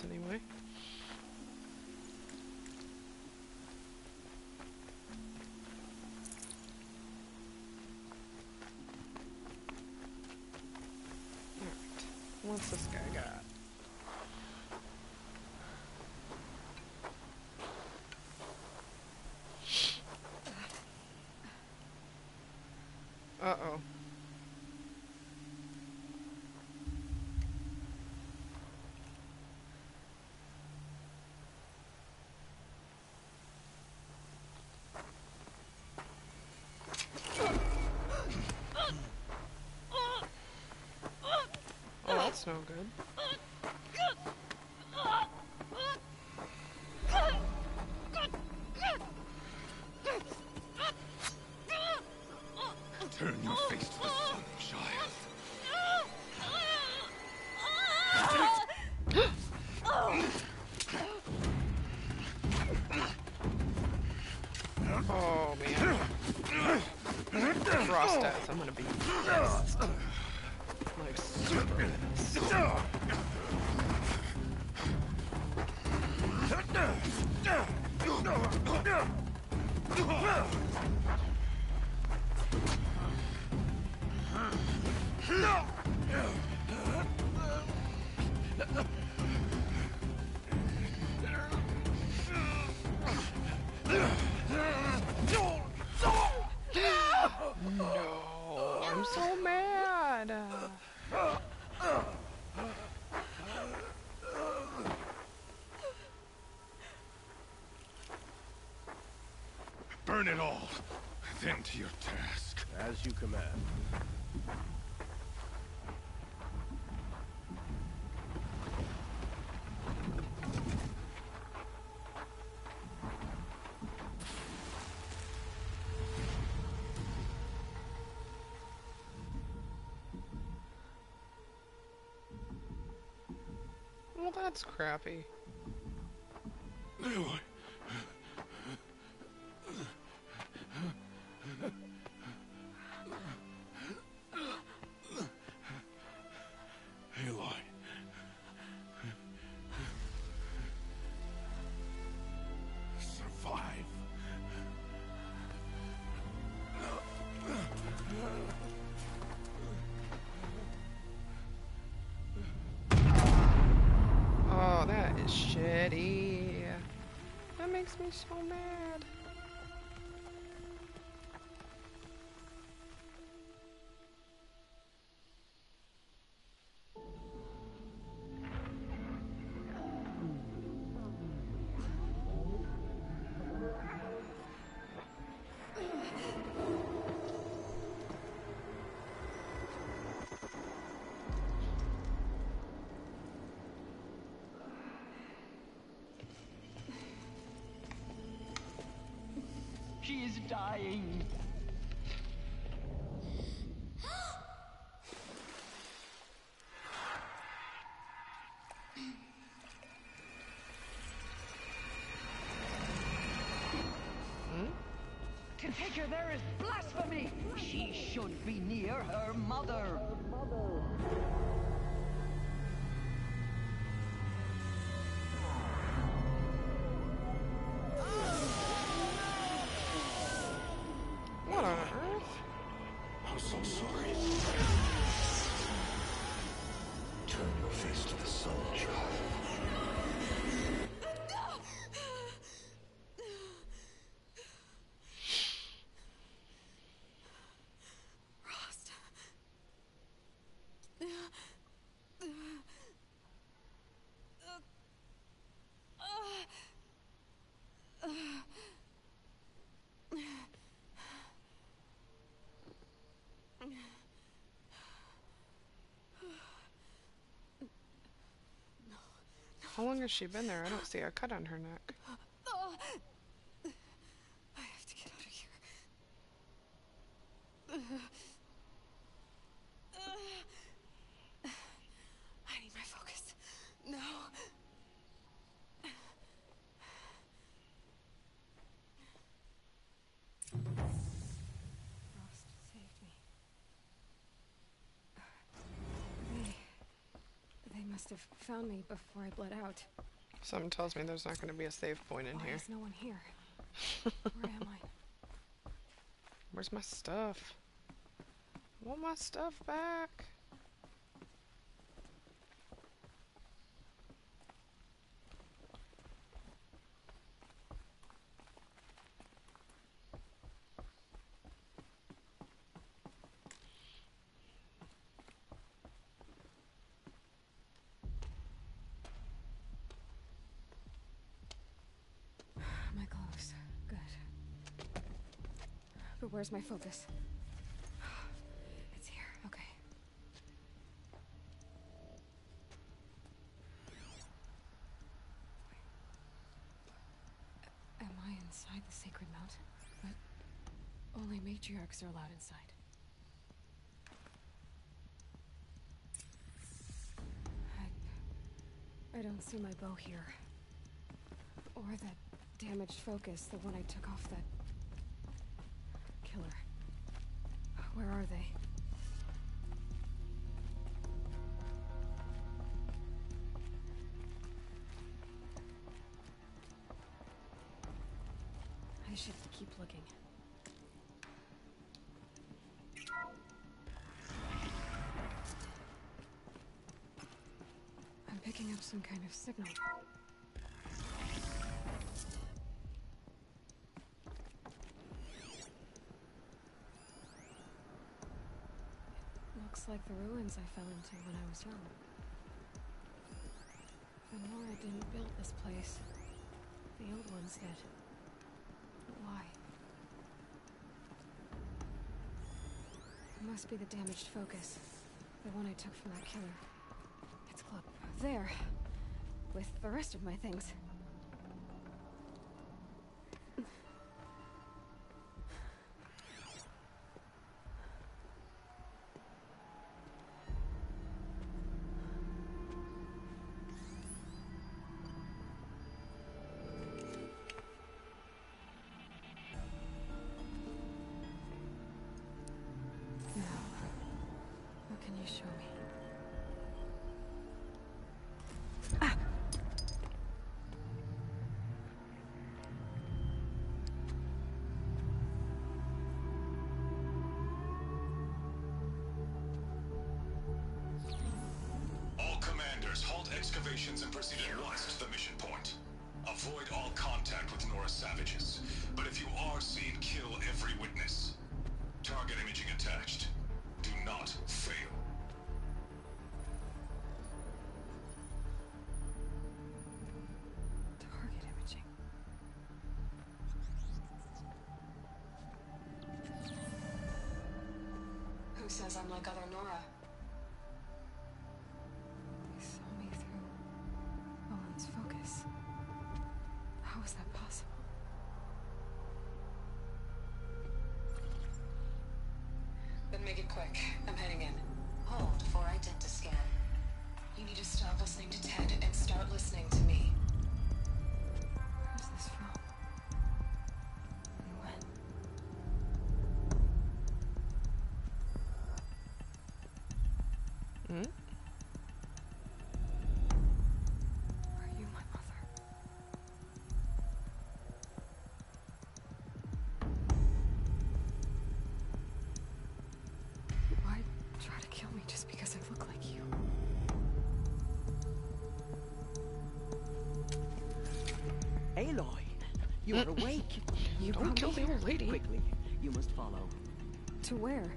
I can use anyway. What's this guy got? Uh-oh. No good. Burn it all, then to your task. As you command. Well, that's crappy. So mad. She is dying. To take her there is blasphemy. She should be near her mother. So sorry. How long has she been there? I don't see a cut on her neck. I have to get out of here. I need my focus. Now. must have found me before I bled out. Something tells me there's not going to be a save point in Why There's no one here? Where am I? Where's my stuff? I want my stuff back. My clothes. Good. But where's my focus? It's here. Okay. Am I inside the sacred mountain? But only matriarchs are allowed inside. I, I don't see my bow here. Or that damaged focus, the one I took off that killer. Where are they? I should keep looking. I'm picking up some kind of signal. Like the ruins I fell into when I was young. Fenora didn't build this place. The old ones did. But why? It must be the damaged focus. The one I took from that killer. It's club there. With the rest of my things. Says I'm like other Nora? They saw me through Olin's focus. How is that possible? Then make it quick. I'm heading in. Hold for identity scan. You need to stop listening to Ted and start listening to me. Aloy, you are awake. You Don't kill the old lady. Quickly, you must follow. To where?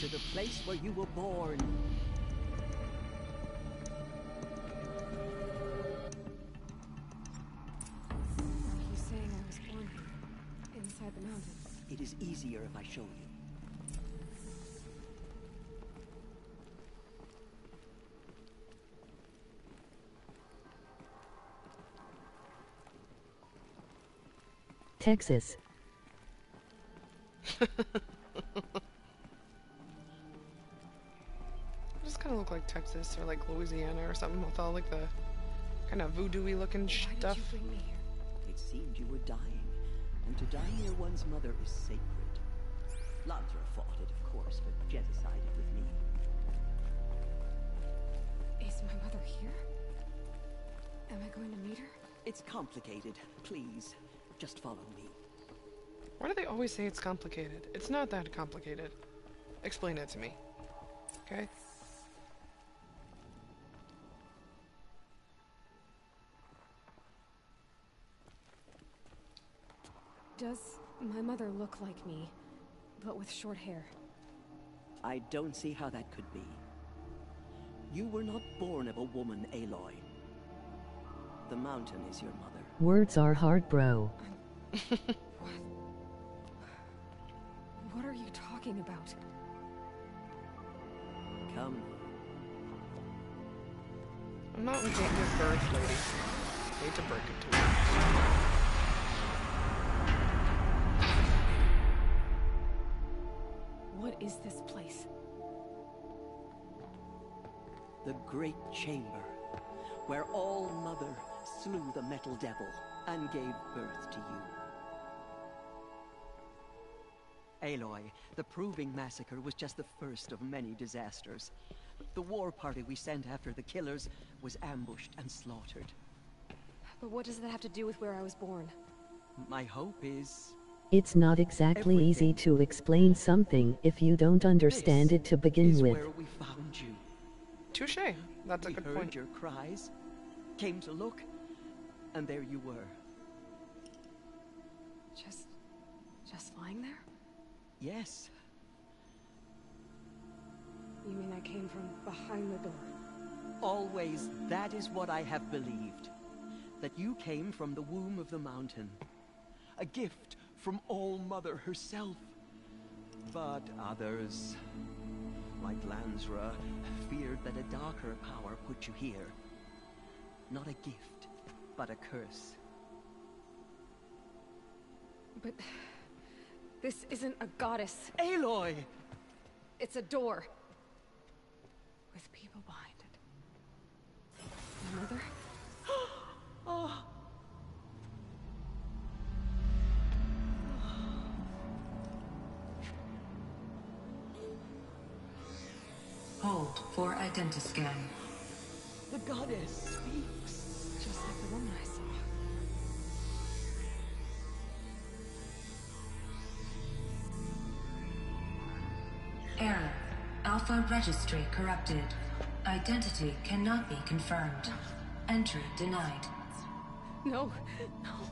To the place where you were born. Texas. It just kind of look like Texas or like Louisiana or something with all like the kind of voodoo-y looking stuff. Did you bring me here? It seemed you were dying, and to die near one's mother is sacred. Lansra fought it, of course, but Jezza sided with me. Is Is my mother here? Am I going to meet her? It's complicated. Please, just follow me. Why do they always say it's complicated? It's not that complicated. Explain it to me. Okay? Does my mother look like me, but with short hair? I don't see how that could be. You were not born of a woman, Aloy. The mountain is your mother. Words are hard, bro. What are you talking about? Come. I'm can't give birth, lady. Hate to break it to you. What is this place? The Great Chamber, where All Mother slew the Metal Devil and gave birth to you. Aloy, the Proving Massacre was just the first of many disasters. The war party we sent after the killers was ambushed and slaughtered. But what does that have to do with where I was born? My hope is It's not exactly easy to explain something if you don't understand it to begin is with. where we found you. Touche. That's a good heard point. your cries, came to look, and there you were. Just. just lying there? Yes, You mean I came from behind the door? always that is what I have believed. That you came from the womb of the mountain. A gift from All Mother herself. But others, like Lansra, feared that a darker power put you here. Not a gift, but a curse. But. This isn't a goddess. Aloy! It's a door. With people behind it. My mother? oh. Hold for identiscan. The goddess speaks. Alpha registry corrupted. Identity cannot be confirmed. Entry denied. No, no.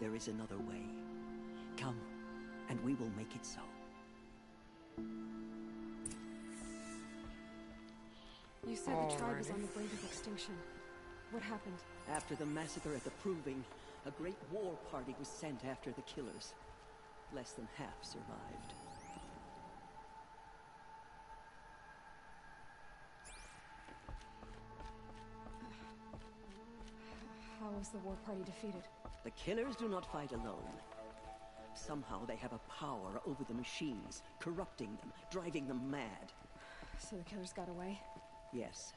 There is another way. Come, and we will make it so. You said the tribe was Alrighty. on the brink of extinction. What happened? After the massacre at the Proving, a great war party was sent after the killers. Less than half survived. Was the war party defeated? The killers do not fight alone. Somehow they have a power over the machines, corrupting them, driving them mad. So the killers got away? Yes.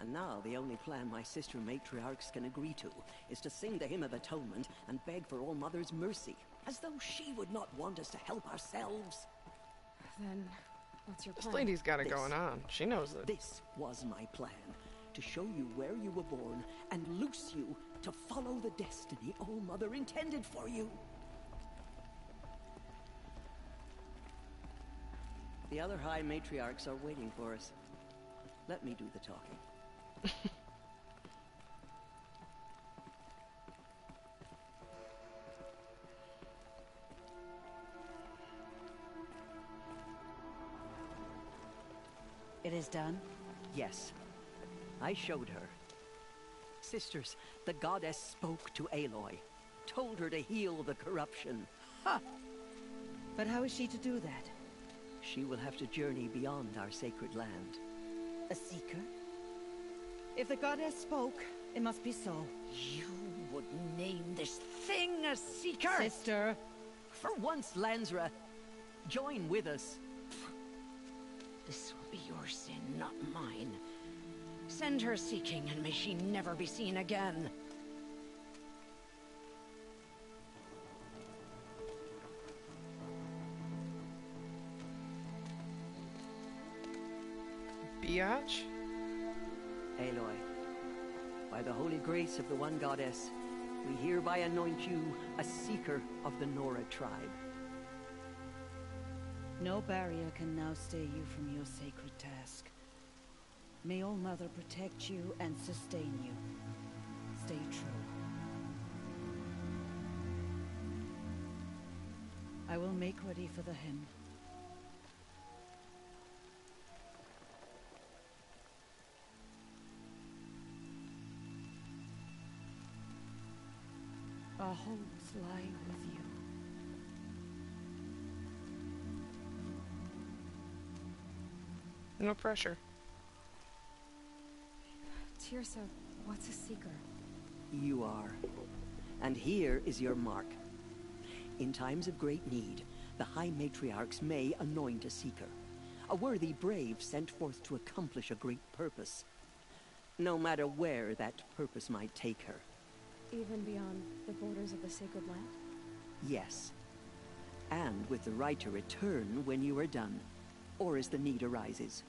And now the only plan my sister matriarchs can agree to is to sing the Hymn of Atonement and beg for All Mother's mercy, as though she would not want us to help ourselves. Then, what's your This plan? lady's got it This. going on. She knows it. This was my plan to show you where you were born and loose you to follow the destiny All Mother intended for you. The other High Matriarchs are waiting for us. Let me do the talking. It is done? Yes. I showed her. Sisters, the goddess spoke to Aloy, told her to heal the corruption. Ha! But how is she to do that? She will have to journey beyond our sacred land. A seeker? If the goddess spoke, it must be so. You would name this thing a seeker? Sister! For once, Lansra, join with us. This will be your sin, not mine. Send her seeking, and may she never be seen again. Biatch? Aloy, by the holy grace of the one goddess, we hereby anoint you a seeker of the Nora tribe. No barrier can now stay you from your sacred task. May All Mother protect you and sustain you. Stay true. I will make ready for the hymn. Our hopes lie with you. No pressure. Teersa, what's a seeker? You are. And here is your mark. In times of great need, the High Matriarchs may anoint a seeker. A worthy brave sent forth to accomplish a great purpose. No matter where that purpose might take her. Even beyond the borders of the sacred land? Yes. And with the right to return when you are done, or as the need arises.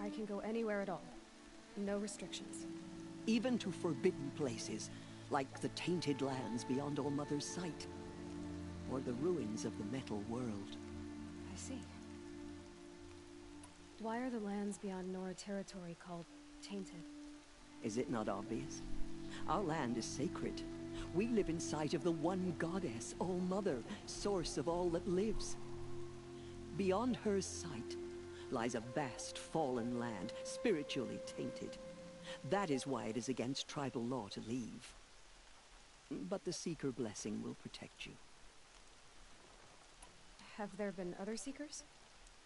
I can go anywhere at all. No restrictions. Even to forbidden places, like the tainted lands beyond All Mother's sight. Or the ruins of the metal world. I see. Why are the lands beyond Nora territory called tainted? Is it not obvious? Our land is sacred. We live in sight of the one goddess, All Mother, source of all that lives. Beyond her sight lies a vast fallen land, spiritually tainted. That is why it is against tribal law to leave. But the Seeker blessing will protect you. Have there been other seekers?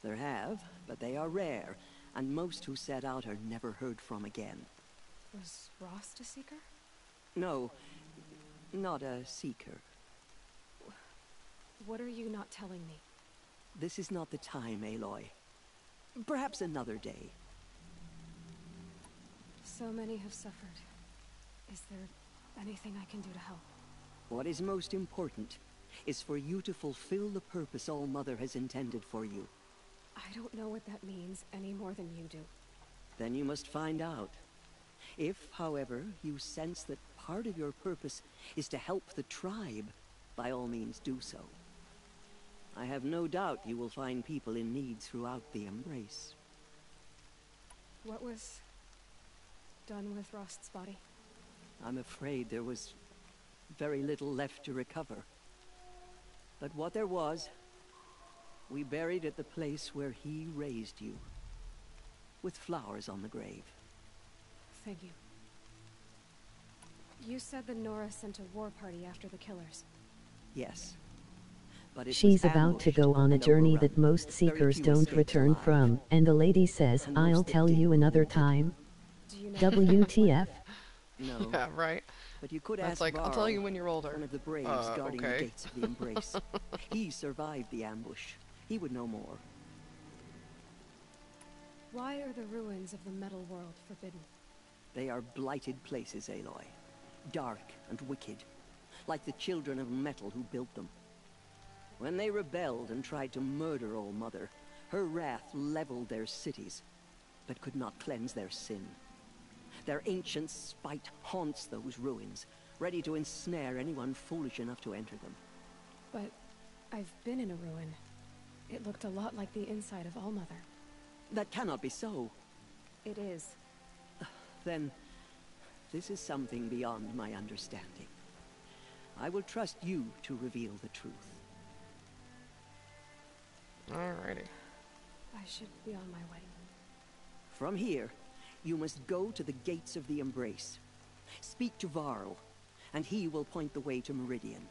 There have, but they are rare, and most who set out are never heard from again. Was Rost a seeker? No, not a Seeker. What are you not telling me? This is not the time, Aloy. Perhaps another day. So many have suffered. Is there anything I can do to help? What is most important is for you to fulfill the purpose All Mother has intended for you. I don't know what that means any more than you do. Then you must find out. If, however, you sense that part of your purpose is to help the tribe, by all means do so. I have no doubt you will find people in need throughout the Embrace. What was done with Rost's body? I'm afraid there was very little left to recover. But what there was, we buried at the place where he raised you, with flowers on the grave. Thank you. You said the Nora sent a war party after the killers. Yes. But it was She's about to go on a journey that most seekers don't return from, and the lady says, I'll tell you another time. WTF? No. Yeah, right. But you could That's ask like, I'll tell you when you're older. One of the braves Uh, guarding okay. the gates of the Embrace. he survived the ambush. He would know more. Why are the ruins of the metal world forbidden? They are blighted places, Aloy. Dark and wicked. Like the children of metal who built them. When they rebelled and tried to murder All Mother, her wrath leveled their cities, but could not cleanse their sin. Their ancient spite haunts those ruins, ready to ensnare anyone foolish enough to enter them. But I've been in a ruin. It looked a lot like the inside of Allmother. That cannot be so. It is. Then, this is something beyond my understanding. I will trust you to reveal the truth. Alrighty. I should be on my way. From here, you must go to the gates of the Embrace. Speak to Varl, and he will point the way to Meridian.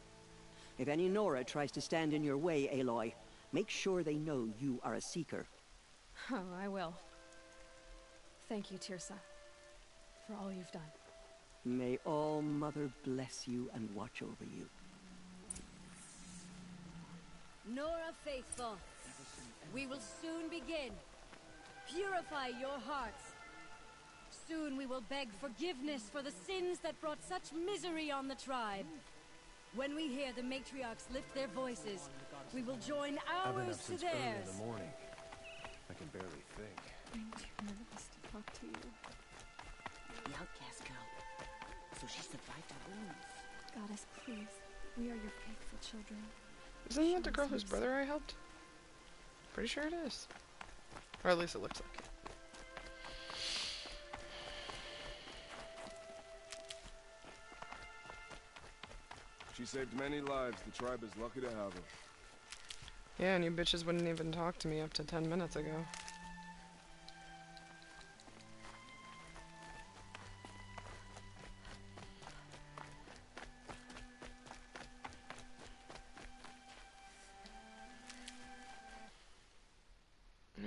If any Nora tries to stand in your way, Aloy, make sure they know you are a Seeker. Oh, I will. Thank you, Teersa, for all you've done. May All Mother bless you and watch over you. Nora Faithful, we will soon begin. Purify your hearts. Soon we will beg forgiveness for the sins that brought such misery on the tribe. When we hear the matriarchs lift their voices, we will join I've been up ours to since early in theirs. the morning. I can barely think. I'm too nervous to talk to you. The outcast girl. So she survived the wounds. Goddess, please. We are your faithful children. Isn't that the girl whose brother I helped? Pretty sure it is. Or at least it looks like it. She saved many lives. The tribe is lucky to have her. Yeah, and you bitches wouldn't even talk to me up to 10 minutes ago.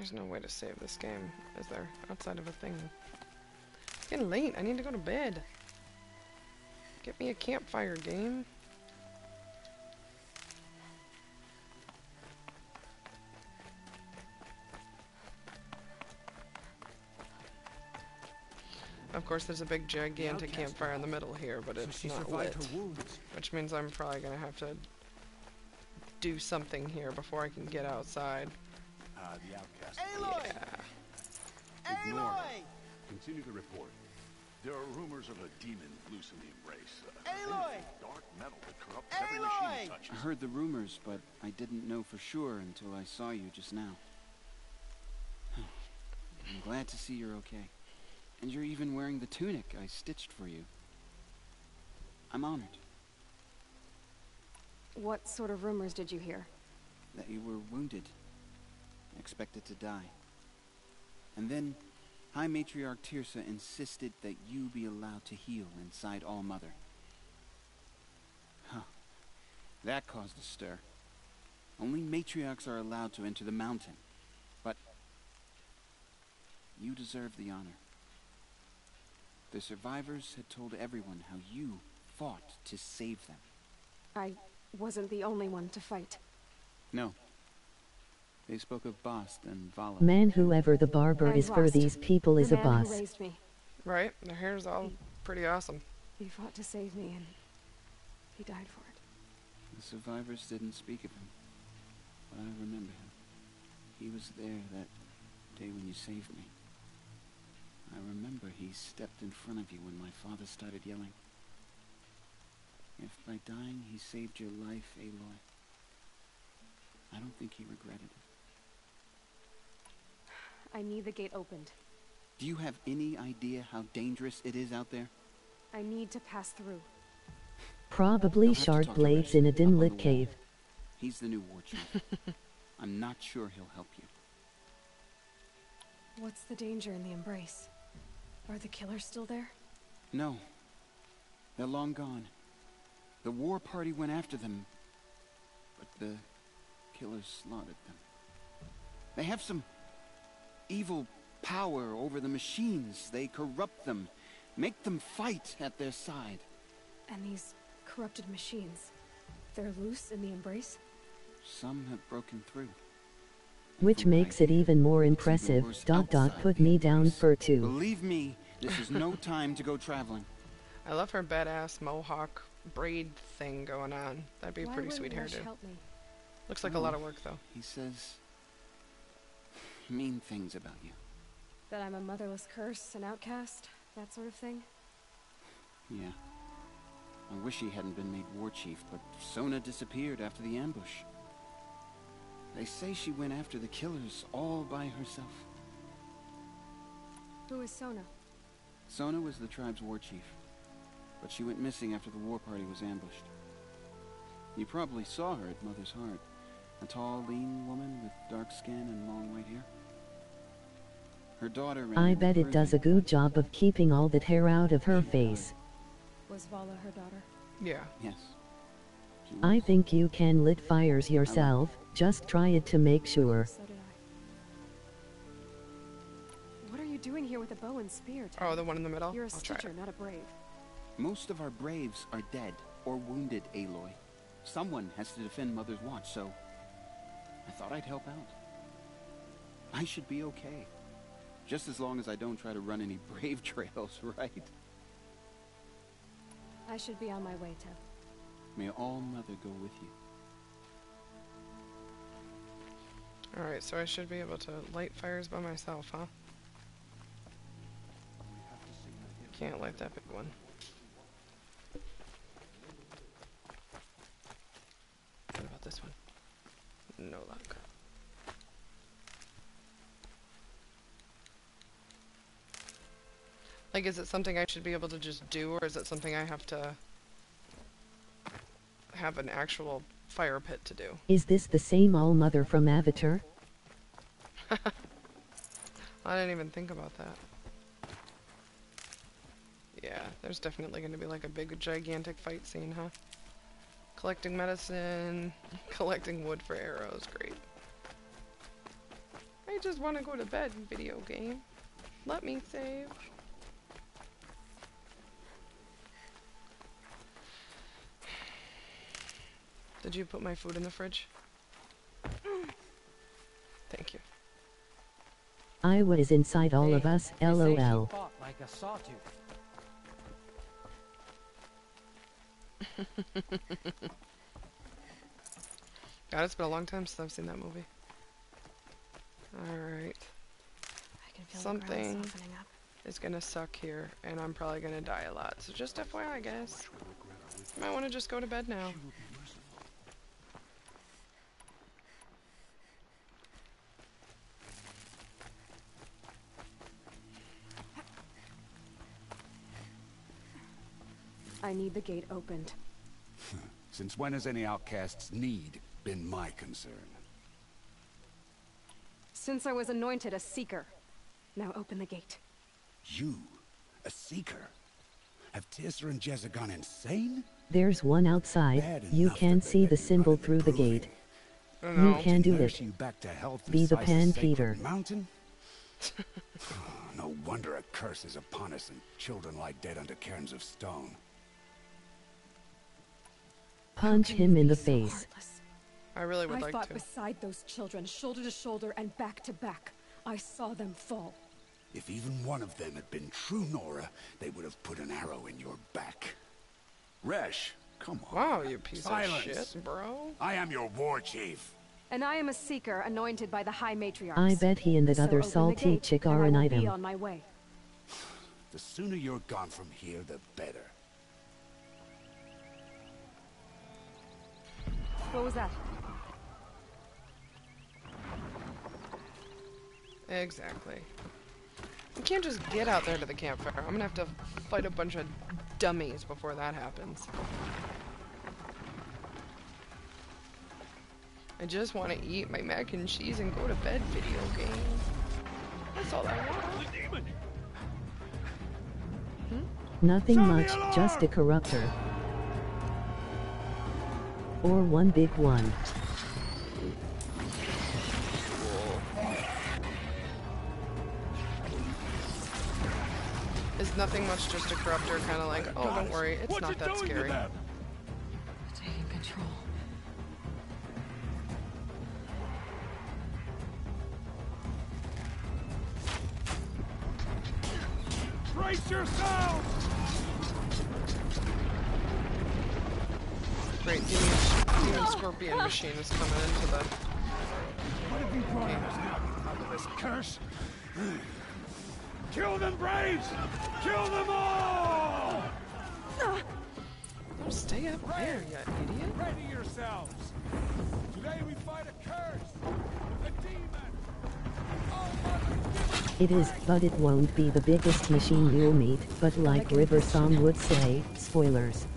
There's no way to save this game, is there? Outside of a thing. It's getting late. I need to go to bed. Get me a campfire game. Of course, there's a big gigantic campfire in the middle here, but it's she not lit. Which means I'm probably gonna have to do something here before I can get outside. Ah, the outcast. Yeah. Ignore her. Continue the report. There are rumors of a demon loose in the embrace. Uh, Aloy! Dark metal that corrupts every machine it touches. I heard the rumors, but I didn't know for sure until I saw you just now. I'm glad to see you're okay. And you're even wearing the tunic I stitched for you. I'm honored What sort of rumors did you hear? that you were wounded, expected to die. And then High Matriarch Teersa insisted that you be allowed to heal inside All Mother. Huh. That caused a stir. Only matriarchs are allowed to enter the mountain. But you deserve the honor. The survivors had told everyone how you fought to save them. I wasn't the only one to fight. No. They spoke of Bast and Vala. Man, whoever the barber And is for these people is the a man who boss. raised me. Right? Their hair's all pretty awesome. He fought to save me, and he died for it. The survivors didn't speak of him, but I remember him. He was there that day when you saved me. I remember he stepped in front of you when my father started yelling. If by dying he saved your life, Aloy, I don't think he regretted it. I need the gate opened. Do you have any idea how dangerous it is out there? I need to pass through. Probably You'll have to shard blades in a up dim-lit cave. He's the new war chief. I'm not sure he'll help you. What's the danger in the embrace? Are the killers still there? No. They're long gone. The war party went after them, but the killers slaughtered them. They have some evil power over the machines. They corrupt them, make them fight at their side. And these corrupted machines, they're loose in the embrace? Some have broken through. Which makes it even more impressive. Dot dot put me down for two. Believe me, this is no time to go traveling. I love her badass mohawk braid thing going on. That'd be a Why pretty wouldn't sweet Rush hairdo. help me? Looks like a lot of work though. He says mean things about you. That I'm a motherless curse, an outcast, that sort of thing? Yeah. I wish he hadn't been made war chief, but Sona disappeared after the ambush. They say she went after the killers all by herself. Who is Sona? Sona was the tribe's war chief, but she went missing after the war party was ambushed. You probably saw her at Mother's Heart. A tall, lean woman with dark skin and long white hair. Her daughter I bet it does a good job of keeping all that hair out of her face. Was Vala her daughter? Yeah. Yes. I think you can lit fires yourself, just try it to make sure. So did I. What are you doing here with a bow and spear? Tom? Oh, the one in the middle? You're a I'll stitcher, not a brave. Most of our braves are dead or wounded, Aloy. Someone has to defend Mother's Watch, so I thought I'd help out. I should be okay. Just as long as I don't try to run any brave trails, right? I should be on my way, Teb. May All Mother go with you. Alright, so I should be able to light fires by myself, huh? Can't light that big one. What about this one? No luck. Like, is it something I should be able to just do, or is it something I have to have an actual fire pit to do? Is this the same All Mother from Avatar? I didn't even think about that. Yeah, there's definitely going to be like a big, gigantic fight scene, huh? Collecting medicine, collecting wood for arrows, great. I just want to go to bed, video game. Let me save. Did you put my food in the fridge? Thank you. I was inside all of us, lol. Fought like a sawtooth. God, it's been a long time since I've seen that movie. Alright. I can feel the Something ground softening up. is gonna suck here, and I'm probably gonna die a lot. So just FYI, guys. Might want to just go to bed now. I need the gate opened. Since when has any outcast's need been my concern? Since I was anointed a seeker. Now open the gate. You? A seeker? Have Teersa and Jezza gone insane? There's one outside, you can see the symbol through the gate. You can do Nurse it. you back to health Be the inside Pan Peter. Mountain? Oh, no wonder a curse is upon us and children lie dead under cairns of stone. Punch him in the face. I really would I like fought to. beside those children, shoulder to shoulder and back to back. I saw them fall. If even one of them had been true Nora, they would have put an arrow in your back. Resh, come on. Wow, you piece Silence. of shit, bro. I am your war chief. And I am a seeker anointed by the High Matriarchs. I bet he and that So other salty gate, chick and are I an will Be item. on my way. The sooner you're gone from here, the better. What was that? Exactly. You can't just get out there to the campfire. I'm gonna have to fight a bunch of dummies before that happens. I just want to eat my mac and cheese and go to bed video game. That's all I want. Hmm? Nothing much, just a corruptor. Or one big one. Is nothing much just a corruptor kind of like, oh, don't worry, it's not that scary. Machine is coming into the What have you brought us now, you motherless curse? Kill them, Braves! Kill them all! Ah, Don't stay up there, you idiot. Ready yourselves! Today we fight a curse! A demon! Oh, it is, but it won't be the biggest machine you'll meet, but like River Song would say, spoilers.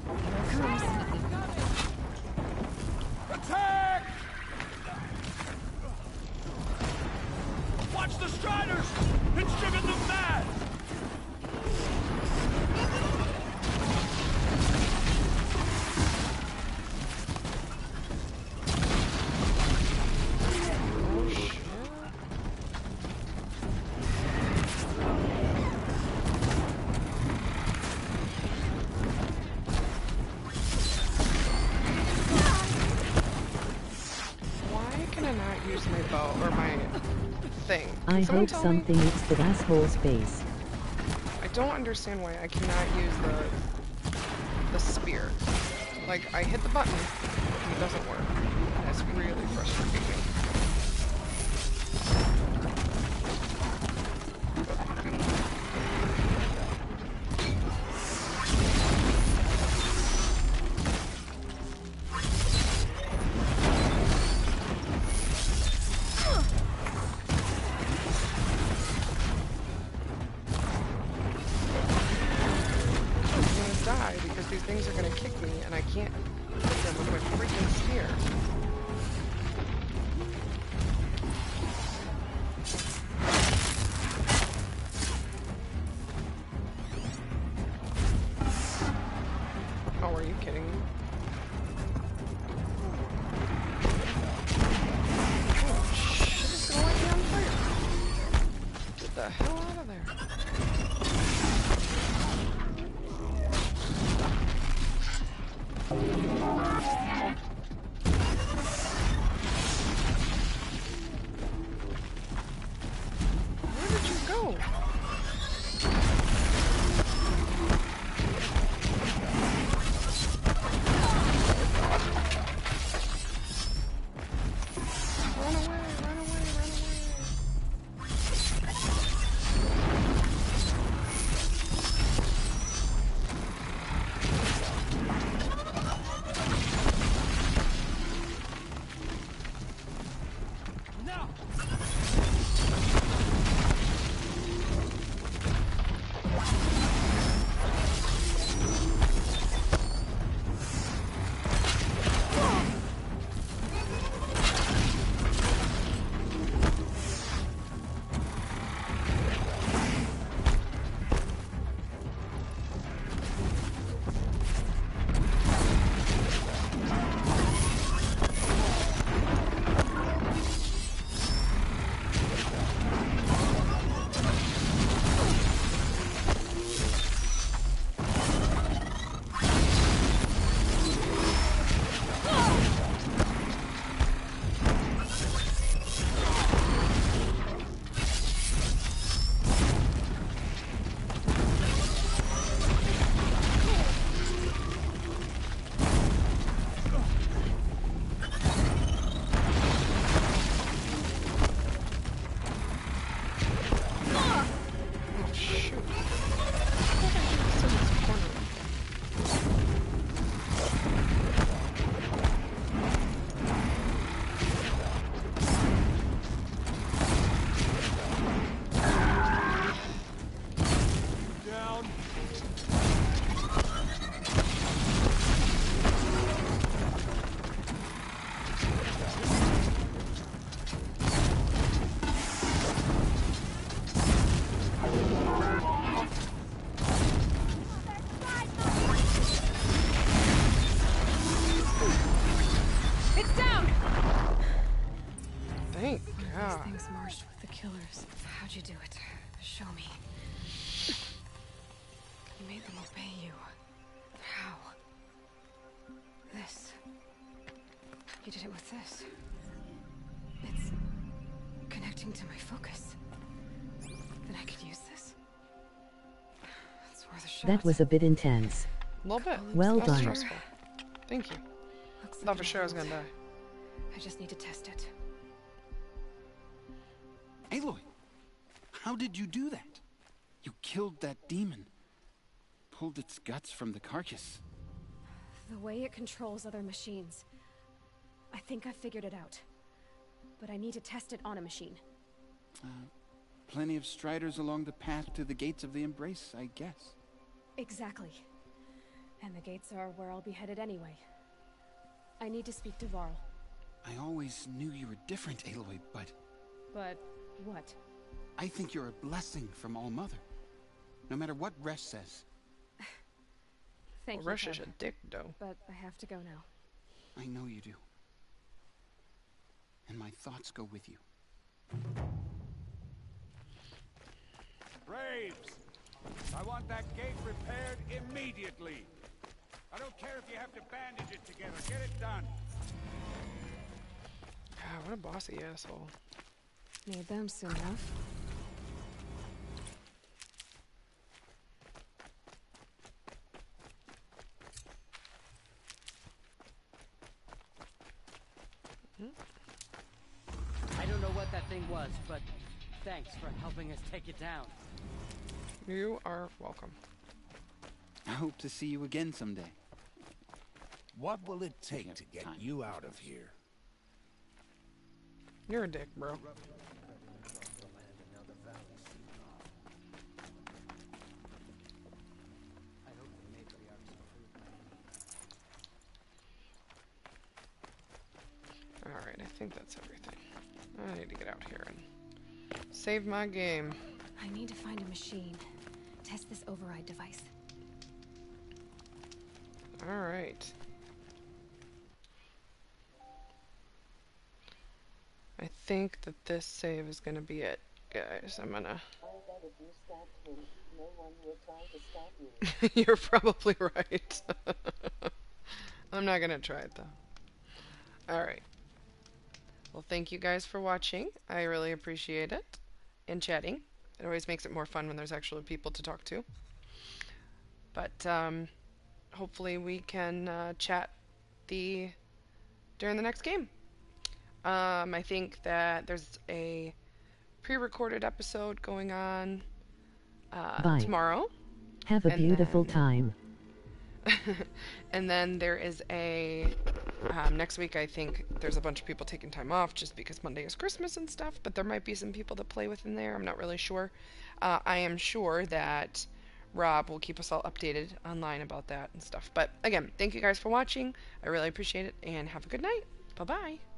Hope something eats that asshole's face. I don't understand why I cannot use the the spear. Like I hit the button, and it doesn't work. That's really frustrating kidding me? This. It's connecting to my focus. Then I could use this. That was a bit intense. A little bit. Well That was done. stressful. Thank you. Looks Thought like for sure I was gonna die. I just need to test it. Aloy, how did you do that? You killed that demon. Pulled its guts from the carcass. The way it controls other machines. I think I figured it out. But I need to test it on a machine. Uh, plenty of striders along the path to the gates of the Embrace, I guess. Exactly. And the gates are where I'll be headed anyway. I need to speak to Varl. I always knew you were different, Aloy, but But what? I think you're a blessing from All Mother. No matter what Resh says, Thank Well, you. Rush is a dick, though. But I have to go now. I know you do. And my thoughts go with you. Braves! I want that gate repaired immediately. I don't care if you have to bandage it together. Get it done. God, what a bossy asshole. Need them soon enough. Helping us take it down. You are welcome. I hope to see you again someday. What will it take to get you out of here? You're a dick, bro. Save my game. I need to find a machine. Test this override device. Alright. I think that this save is gonna be it, guys. I'm gonna. You're probably right. I'm not gonna try it though. Alright. Well, thank you guys for watching. I really appreciate it. And chatting. It always makes it more fun when there's actually people to talk to. But, um, hopefully we can uh, chat the during the next game. Um, I think that there's a pre-recorded episode going on uh, Bye. tomorrow. Have a And beautiful then- time. and then there is a um, next week. I think there's a bunch of people taking time off just because Monday is Christmas and stuff. But there might be some people that play within there. I'm not really sure. Uh, I am sure that Rob will keep us all updated online about that and stuff. But again, thank you guys for watching. I really appreciate it, and have a good night. Bye bye.